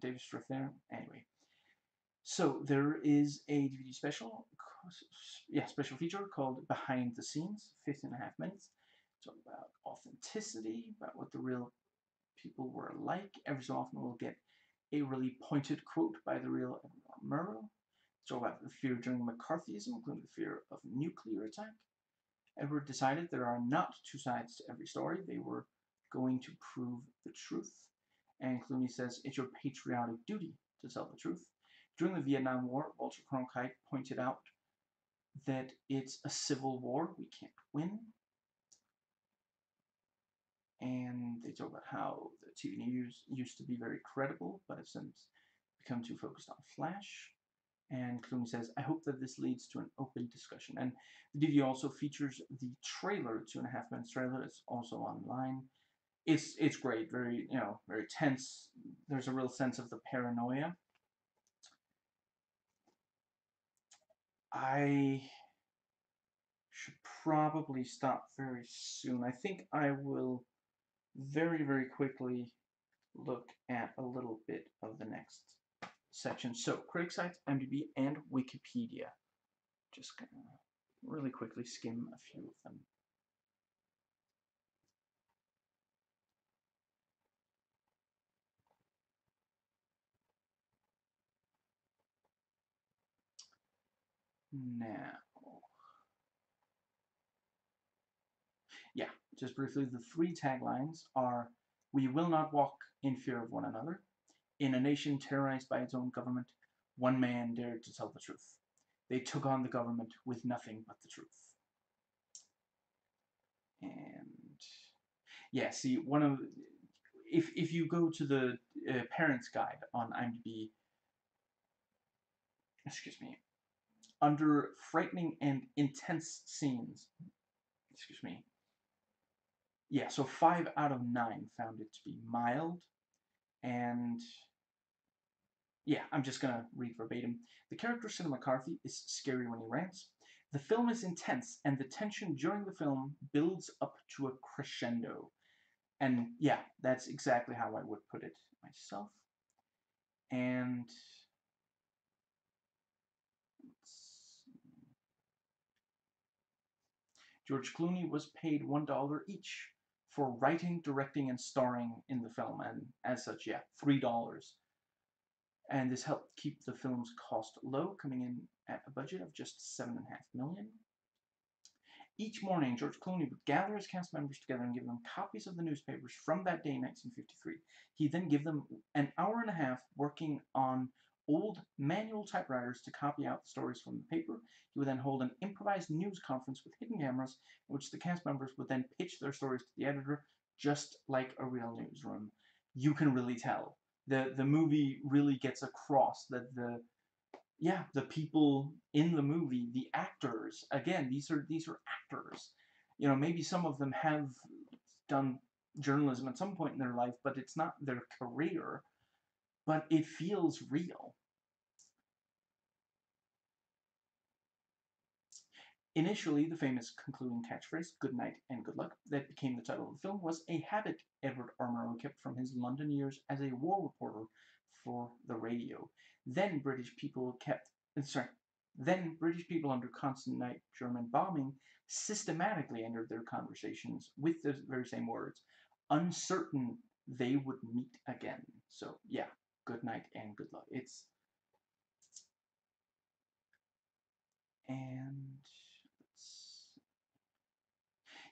David Strathairn there. Anyway, so there is a DVD special, yeah, special feature called Behind the Scenes, 15 and a half minutes. It's all about authenticity, about what the real people were like. Every so often we'll get a really pointed quote by the real Edward Murrow. So about the fear during McCarthyism, including the fear of nuclear attack. Edward decided there are not two sides to every story. They were going to prove the truth. And Clooney says, it's your patriotic duty to tell the truth. During the Vietnam War, Walter Cronkite pointed out that it's a civil war. We can't win. And they talk about how the TV news used to be very credible, but it's since become too focused on flash. And Clooney says, I hope that this leads to an open discussion. And the DVD also features the trailer, two and a half minutes trailer. It's also online. It's it's great, very you know, very tense. There's a real sense of the paranoia. I should probably stop very soon. I think I will very, very quickly look at a little bit of the next section. So, critic sites, IMDb, and Wikipedia. Just gonna really quickly skim a few of them. Now, yeah, just briefly, the three taglines are We will not walk in fear of one another, in a nation terrorized by its own government, one man dared to tell the truth. They took on the government with nothing but the truth. And yeah, see, one of if if you go to the uh, parents guide on IMDb, excuse me, under frightening and intense scenes, excuse me. Yeah, so five out of nine found it to be mild, and yeah, I'm just gonna read verbatim. The character Senator McCarthy is scary when he rants. The film is intense, and the tension during the film builds up to a crescendo. And yeah, that's exactly how I would put it myself. And George Clooney was paid $1 each for writing, directing, and starring in the film, and as such, yeah, $3 and this helped keep the film's cost low, coming in at a budget of just seven and a half million. Each morning, George Clooney would gather his cast members together and give them copies of the newspapers from that day, 1953. He'd then give them an hour and a half working on old manual typewriters to copy out the stories from the paper. He would then hold an improvised news conference with hidden cameras, in which the cast members would then pitch their stories to the editor, just like a real newsroom. You can really tell the the movie really gets across that the yeah the people in the movie the actors again these are these are actors you know maybe some of them have done journalism at some point in their life but it's not their career but it feels real Initially, the famous concluding catchphrase, good night and good luck, that became the title of the film was a habit Edward R. Kept from his London years as a war reporter for the radio. Then British people kept, sorry, then British people under constant night German bombing systematically entered their conversations with the very same words, uncertain they would meet again. So yeah, good night and good luck. It's and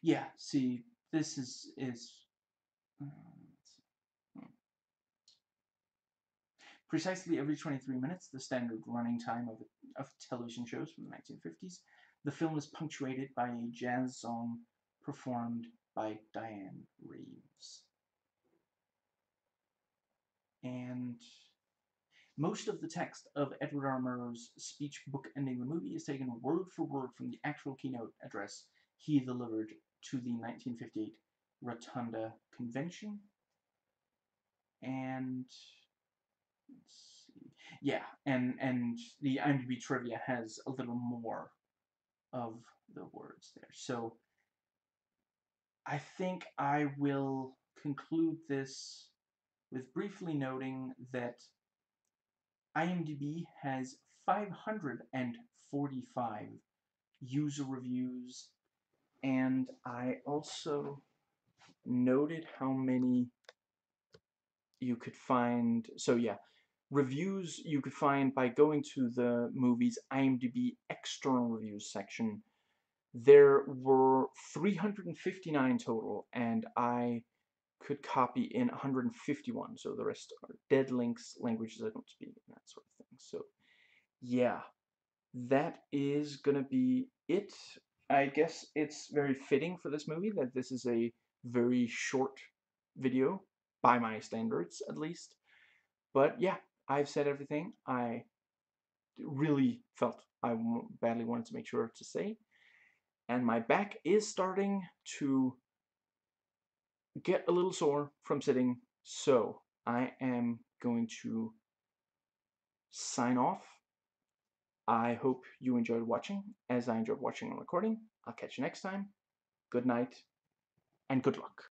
yeah. See, this is is. Um, Precisely every 23 minutes, the standard running time of, of television shows from the 1950s, the film is punctuated by a jazz song performed by Dianne Reeves. And most of the text of Edward R. Murrow's speech book ending the movie is taken word for word from the actual keynote address he delivered to the 1958 RTNDA Convention. And yeah, and and the IMDb trivia has a little more of the words there. So I think I will conclude this with briefly noting that IMDb has 545 user reviews, and I also noted how many you could find. So, yeah, reviews you could find by going to the movie's IMDb external reviews section. There were 359 total, and I could copy in 151. So the rest are dead links, languages I don't speak, and that sort of thing. So yeah, that is going to be it. I guess it's very fitting for this movie that this is a very short video, by my standards at least. But yeah, I've said everything I really felt I badly wanted to make sure to say. And my back is starting to get a little sore from sitting, so I am going to sign off. I hope you enjoyed watching, as I enjoyed watching and recording. I'll catch you next time. Good night, and good luck.